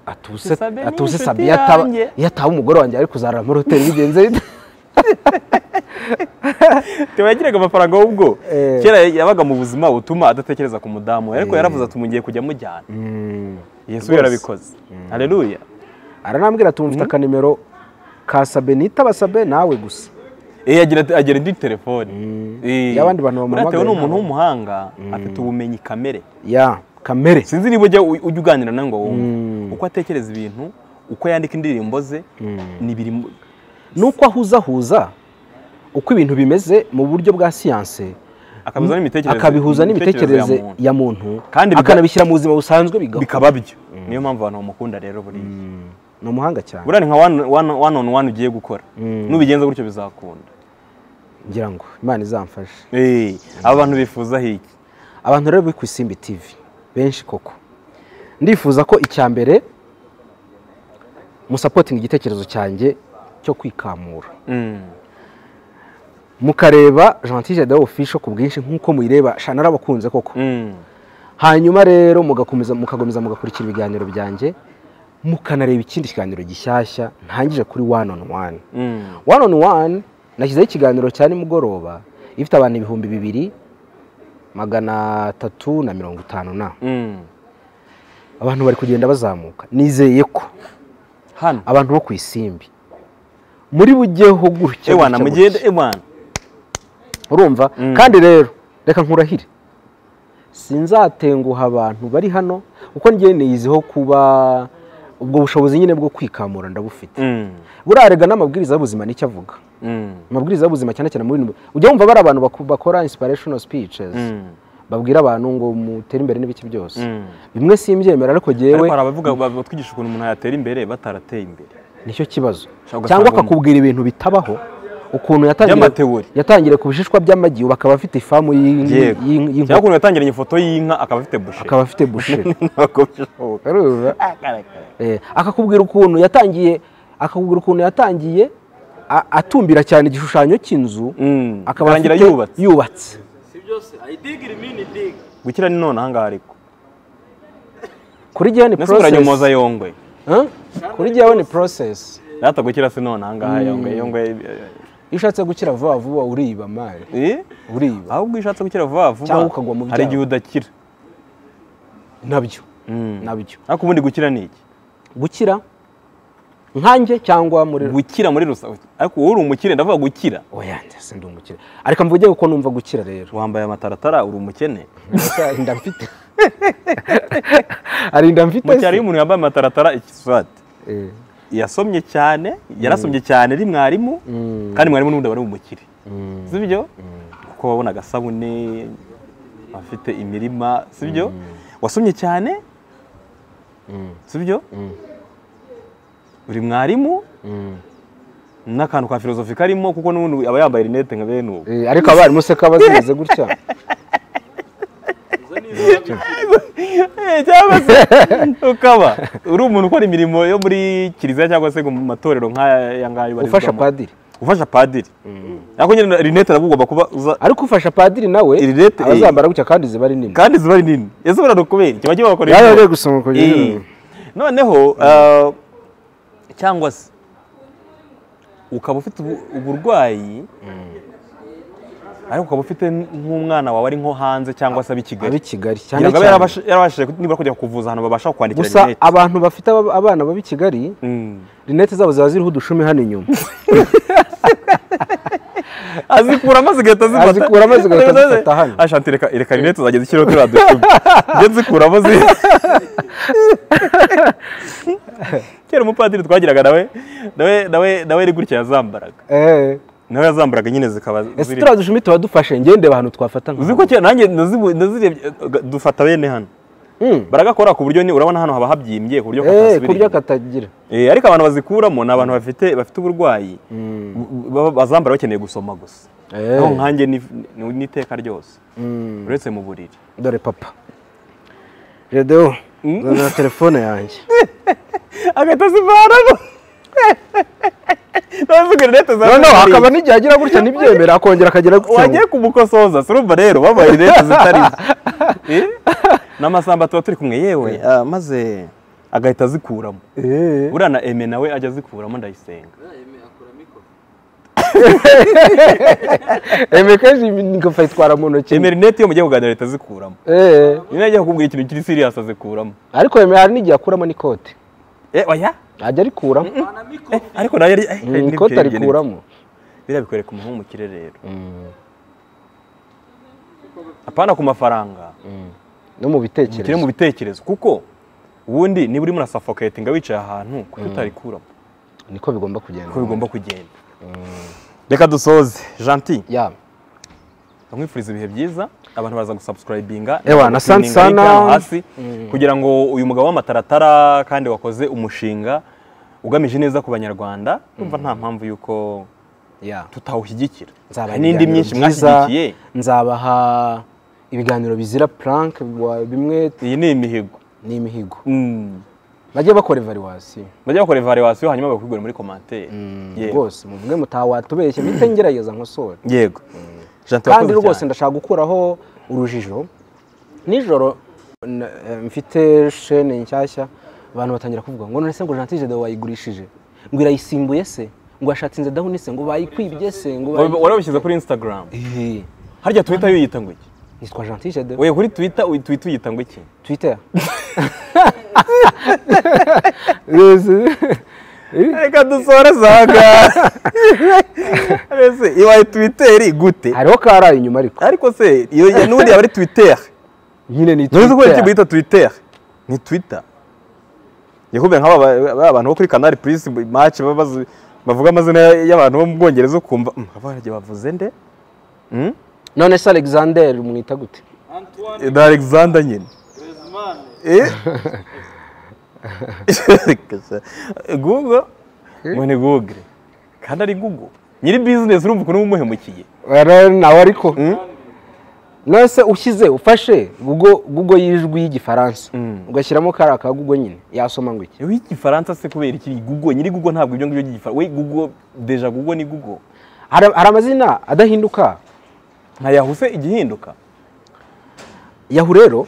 atuze Sabe iyo ataba yanjye." iyo ataba umugore wanjye ari kuzarara muri hoteli bigenze bite? Theo yagiraga amafaranga ahubwo Eh. kera yabaga mu buzima butuma adatekereza ku mudamu ariko yaravuze ati mugiye kujya mujyana. Mm. yesu yarabikoze. Haleluya aranambwira ati mufite akanimero ka sabe nitaba sabe? Nawe gusa. Eh, agira agira indi telefone. Eh. Iyo abandi bantu bamuhamagaye ni umuntu w'umuhanga afite ubumenyi kamere. Ya kamere. Sinzi niba ujya ujya uganira nawe ngo wumve. Uko atekereza ibintu uko yandika indirimbo ze ni biri nuko ahuzahuza uko ibintu bimeze mu buryo bwa siyanse akabihuza n'imitekerereze ya muntu. Kandi akanabishyira mu buzima busanzwe bikaba byo niyo mpamvu abantu bamukunda rero buriya ni umuhanga cyane. Buriya ni nka one- one one on one ugiye gukora. Nubigenza gutyo bizakunda. Ngira ngo imana izamfashe. Aba bantu bifuzaho iki? Abantu rero bari ku isimbi tv benshi koko. Ndifuza ko icya mbere musapotinga igitekerezo cyanjye cyo kwikamura Mm. mukareba gentile de official ku bwinshi nk'uko muyireba sha narabakunze koko Mm. hanyuma rero mugakomeza mugakurikira ibiganiro byanjye mukanareba ikindi kiganiro gishyashya ntangije kuri one on one Mm. one on one nashyizeho ikiganiro cya nimugoroba ifite abantu ibihumbi bibiri magana atatu na mirongo itanu na Mm. abantu bari kugenda bazamuka nizeye ko abantu bo ku isimbi muri bujyeho gutya ewana mugende ewana. Urumva? Mm. kandi rero reka nkurahire. Sinzatenguha abantu bari hano kuko ngewe niyiziho kuba ubwo bushobozi nyine bwo kwikamura ndabufite. Mm. buriya rega n'amabwiriza y'ubuzima ni cyo avuga. Mm. amabwiriza y'ubuzima cyane cyane muri ujya wumva bari abantu bakora inspirational speeches. Babwira abantu ngo mutere imbere n'ibiki byose. Bimwe simbyemera ariko ariko jyewe hari abavuga batwigisha ukuntu umuntu yatera imbere batarateye imbere. Ni cyo kibazo. Cyangwa akakubwira ibintu bitabaho ukuntu yatangiye ku bishishwa by'amagi ubu akaba afite ifamu y'in- yego. y'in- cyangwa ukuntu yatangiranye ifoto y'inka akaba afite bushe akaba afite busheri Urumva? Eh, akakubwira ukuntu yatangiye akakubwira ukuntu yatangiye a- atumbira cyane igishushanyo cy'inzu Mm. akaba yubatse. gukira ni none ahangaha ariko. Kuri jyewe ni kuri jyewe ni process. Rata gukira si none ahangaha yongwe yongwe iyo ushatse gukira vuba vuba uriba mari eh? Uriba. Ahubwo iyo ushatse gukira vuba vuba Cyangwa ukagwa mu hari byago. igihe udakira. Nabyo. Mm. na byo. Ariko ubundi gukira ni iki? Gukira nkanjye cyangwa muri gukira muri rusange ariko wowe uri umukire ndavuga gukira. Oya ndetse ndi umukire. Ariko mvuge uko numva gukira rero. Wambaye amataratara uri umukene. Ese inda mfite mu cyaro iyo umuntu yambaye amataratara ikiswati Eh, yasomye cyane yarasomye cyane ari mwarimu mm, kandi mwarimu n'ubundi aba ari umukire mm, si byo? Kuko wabona agasabune afite imirima si byo? Wasomye cyane? Mm, si byo? Mm, uri mwarimu? Mm. n'akantu ka filozofi karimo kuko n'ubundi aba yambaye rinete nka bene ubu. Eh, ariko abarimu se kaba zimeze gutya izo ni izo Eh, cyangwa se ukaba uri umuntu ukora imirimo yo muri kiliziya cyangwa se mu matorero nk'aya ngaya ubarizwamo. ufasha padiri. Ufasha padiri ariko nyine rinete nabwo ugomba kuba uza ariko ufasha padiri nawe Iri rete- aba azambara gutya kandi ziba ari nini. Kandi ziba ari nini. Ese buriya ukubera kiba kibakora yaba ari gusoma ku Eh, noneho uh, cyangwa se ukaba ufite ubu- uburwayi ariko ukaba ufite nk'umwana wawe ari nko hanze cyangwa se ab'i Kigali. Abi Kigali cyane cyane. yarabashije nibura kujya kuvuza ahantu babasha kwandikira gusa abantu bafite aba- abana baba i Kigali Mm. rinete zabo ziba ziriho udushumi hano inyuma. Azikuramo zigahita zifata. Azikuramo zigahita zifata hano. ashanti reka reka rinete zageze ikiriho turiya dushumi njye nzikuramo zi kera umupadiri twagiraga nawe nawe nawe nawe ari gutya yazambaraga. Eh, nawe yazambaraga nyine zikaba ese turiya dushumi tuba dufashe? Ngende ahantu twafata nka uzi ko nanjye nazirebye dufata bene hano. Mm. baragakora ku buryo ni urabona hano haba habyimbye ku buryo Eh, ku buryo katagira. Eh, ariko abantu bazikuramo ni abantu bafite bafite uburwayi. Mm. baba- bazambara bakeneye gusoma gusa. Eh. aho nkanjye ni- ni- n'iteka ryose. Mm. uretse mu buriri. Dore papa. Mm. zana telefone yanjye. Agahita azivanamo za noneho hakaba n'igihe agira gutya ntibyemera akongera akagira gutya wagiye kumukosoza si urumva rero babaye rinete zitari. Eh? n'amasamba tuba turi kumwe yewe. Ah, maze agahita azikuramo. Eh. buriya na eme nawe ajya azikuramo ndayisenga. Eme kenshi ingofero ayitwara mu ntoki. Eme rinete iyo mugiye kuganira ahita azikuramo. Eh. niba agiye kukubwira ikintu kiri siriyasi azikuramo. Ariko eme hari n'igihe akuramo n'ikote eh oya? Ajya arikuramo mikoro ariko na yo yari eh, Mm, ikote arikuramo biriya bikwereka umuntu w'umukire rero. Mm, apana ku mafaranga. Mm. no mu umukire mu bitekerezo. Bitekerezo kuko ubundi niba urimo urasafokaitinga wicaye ahantu kuko utarikuramo. Niko bigomba kugenda. Uko bigomba kugenda. Reka dusoze. Janti ya. Ndamwifuriza ibihe byiza. Abantu baraza gusubscribinga. Ewa, na asante sana. hasi. Kugira ngo uyu mugabo w'amataratara kandi wakoze umushinga ugamije neza ku banyarwanda numva nta mpamvu y'uko tutawushyigikira. N'indi myinshi mwashyigikiye. Nzabaha ibiganiro bizira prank wa- bimwe iyi ni imihigo. Ni imihigo. Mm. bajye bakora evaluation. Bajya bakora evaluation hanyuma bakubwira muri komantere Yego. rwose muvuge mutaha watubeshye mpite ngerageza nkosore. Yego. Kandi rwose ndashaka gukuraho urujijo. Nijoro eh, mfite shene nshyashya. Abantu batangira kuvuga ngo none se ngo Gentil Jado wayigurishije? Ngo irayisimbuye se? Ngo yashatse dahuni se? Ngo bayikwibye se? Ngo wabishyize kuri instagram? Harya twitter yo yita ngo iki? Nitwa Gentil Jado oye kuri uyi- twitter uyita ngo iki? Yes. reka dusoreze aha ngaha mbese iwaye twitter gute? Hariho karaye inyuma ariko. Ariko se iyo ya n'ubundi yaba ari twitter? Nyine ni ntuzi ko iki bita twitter? Ni twitter yakubwiye nk'aba ba- ba- abantu bo kuri match baba bazi- bavuga amazina y'abantu bo mu bwongereza ukumva "Mm, aba barajya bavuze nde? Mm? none se alexander mwita gute? Antoine. Ni alexander nyine. Eh? google? Ngo ni google. Kandi ari google. Nyiri business urumva ukuntu umuhemukiye. Wera nawe ariko. Mm? none se ushyize ufashe google y'ijwi y'igifaransa. Mm. ugashyiramo kariya ka google nyine yasoma ngo iki? Yewe igifaransa se kubera iki? Google nyiri google ntabwo ibyo ngibyo by'igifaransa we google deja google ni google. Hari amazina adahinduka? Nka se igihinduka? Yahu rero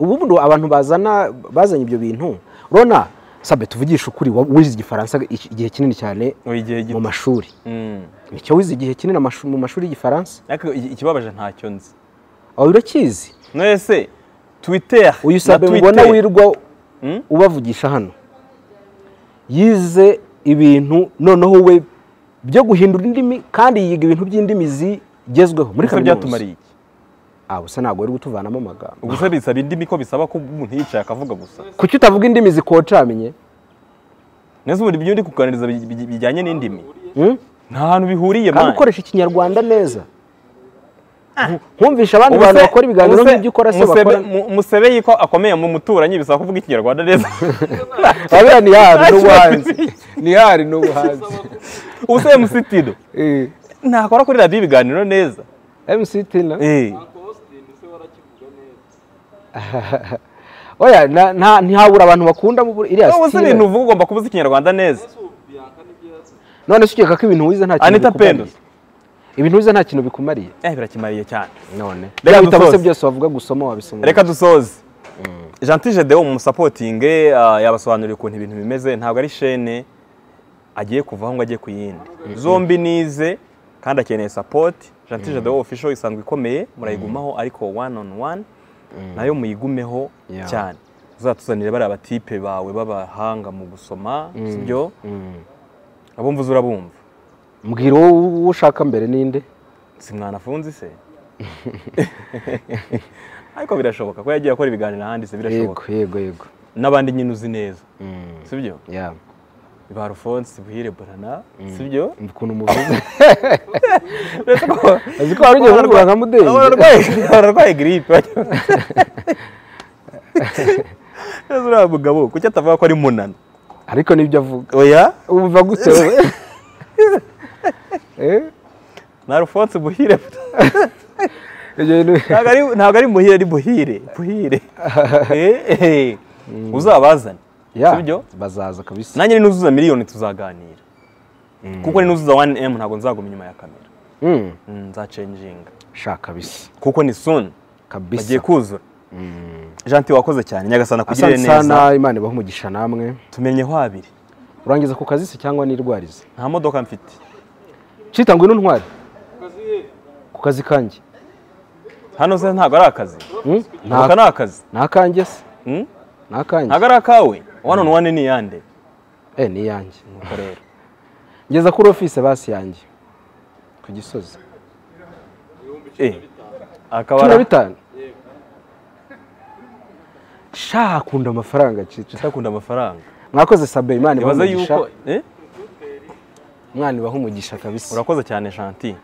ubundi abantu bazana bazanye ibyo bintu. Urabona sabe tuvugisha ukuri wize igifaransa igihe kinini cyane mu mashuri. Mm. Ni cyo wize igihe kinini mu mashuri y'igifaransa? Ikibabaje ntacyo nzi. Aho urakizi? None se twitter uyu sabe mbona wirwa Mm? ubavugisha hano. Yize ibintu noneho we byo guhindura indimi kandi yiga ibintu by'indimi zigezweho. Muri kaminuza. byatumariye iki? Ah gusa ntabwo ari gutuvanamo amagambo. Se bisaba indimi ko bisaba ko umuntu yicaye akavuga gusa. Kuki utavuga indimi zikocamenye neza ubundi ibyo ndi kuganiriza bi- bi- bijyanye n'indimi. Hmm? Nta hantu bihuriye kandi ukoresha ikinyarwanda neza. Nkumvisha abandi bantu bakora ibiganiro nk'ibyo ukora se bakora Mu- musebe yiko akomeye mu muturanyi bisaba kuvuga ikinyarwanda neza. Abira ni hari n'ubuhanzi. ni hari n'ubuhanzi. Ubu se musitiro Eh, ntakora kuri radiyo ibiganiro neza. MC Tina Eh, oya na- nta- ntihabura abantu bakunda mu iriya ubu se style. ibintu uvuga ugomba kubuza ikinyarwanda neza none se ukeka ko ibintu wize nta kintu bikumariye ibintu wize nta kintu bikumariye eh birakimariye cyane. None. Reka dusoze. byose bavuga gusoma wabisoma reka dusoze. Gentil gedeon umusapotinge ah, yabasobanuriye ukuntu ibintu bimeze. Ntabwo ari shene agiye kuvaho ngo ajye ku yindi. Zombi nize kandi akeneye sapoti gentil gedeon official isanzwe ikomeye. Murayigumaho ariko one on one na yo muyigumeho cyane. Uzatuzanire bariya batipe bawe b'abahanga mu gusoma sibyo Mm. abo mvuze urabumva mbwira uwo ushaka mbere ninde? Si mwanafunze se. Ariko birashoboka ko yagiye akora ibiganiro ahandi se yego birashoboka. Yego yego n'abandi nyine uzi neza. Mm. sibyo Yeah. ba Alphonse Buhire Borana sibyo Umva ukuntu muvuze uretse ko azi ko wari ugiye kuvuga nka mudenge. Bararwaye neza uriya mugabo kuki atavuga ko ari munana? Ariko ni byo avuga. Oya? Umva gute wowe Eh? ni Alphonse Buhire Ibyo bintu- ntabwo ari Muhire ari Buhire Buhire Eh, eh. uzabazane. Yeah, sibyo? Bazaza kabisa. Nanjye ninuzuza miliyoni tuzaganira. Kuko ninuzuza 1M ntabwo nzaguma inyuma ya kamera. Mm. Mm, nzacenjinga sha kabisa. Kuko ni soon. Kabisa. Bagiye kuzura. Gentil wakoze cyane nyagasana asante neza. sana imana ibaha umugisha namwe. Tumenyeho habiri urangiza ku kazi se cyangwa nirwarize nta modoka mfite. Cita ngwino ntwari kazi ye. Ku kazi kanjye. Hano se ntabwo ari akazi. Mm? imodoka Nta- ni akazi. Ni akanjye se? Mm? ni akanjye ntabwo ari akawe. One on one ni iyande eh ni iyanjye nuko rero ngeza kuri office basi yanjye. Ku gisozi. Eh cumi akaba na ari bitanu. Sha akunda amafaranga cica utakunda amafaranga. Mwakoze sabe imana ibaha ibaza umugisha. yuko eh? Umwana ibaha umugisha kabisa. Urakoze cyane Gentil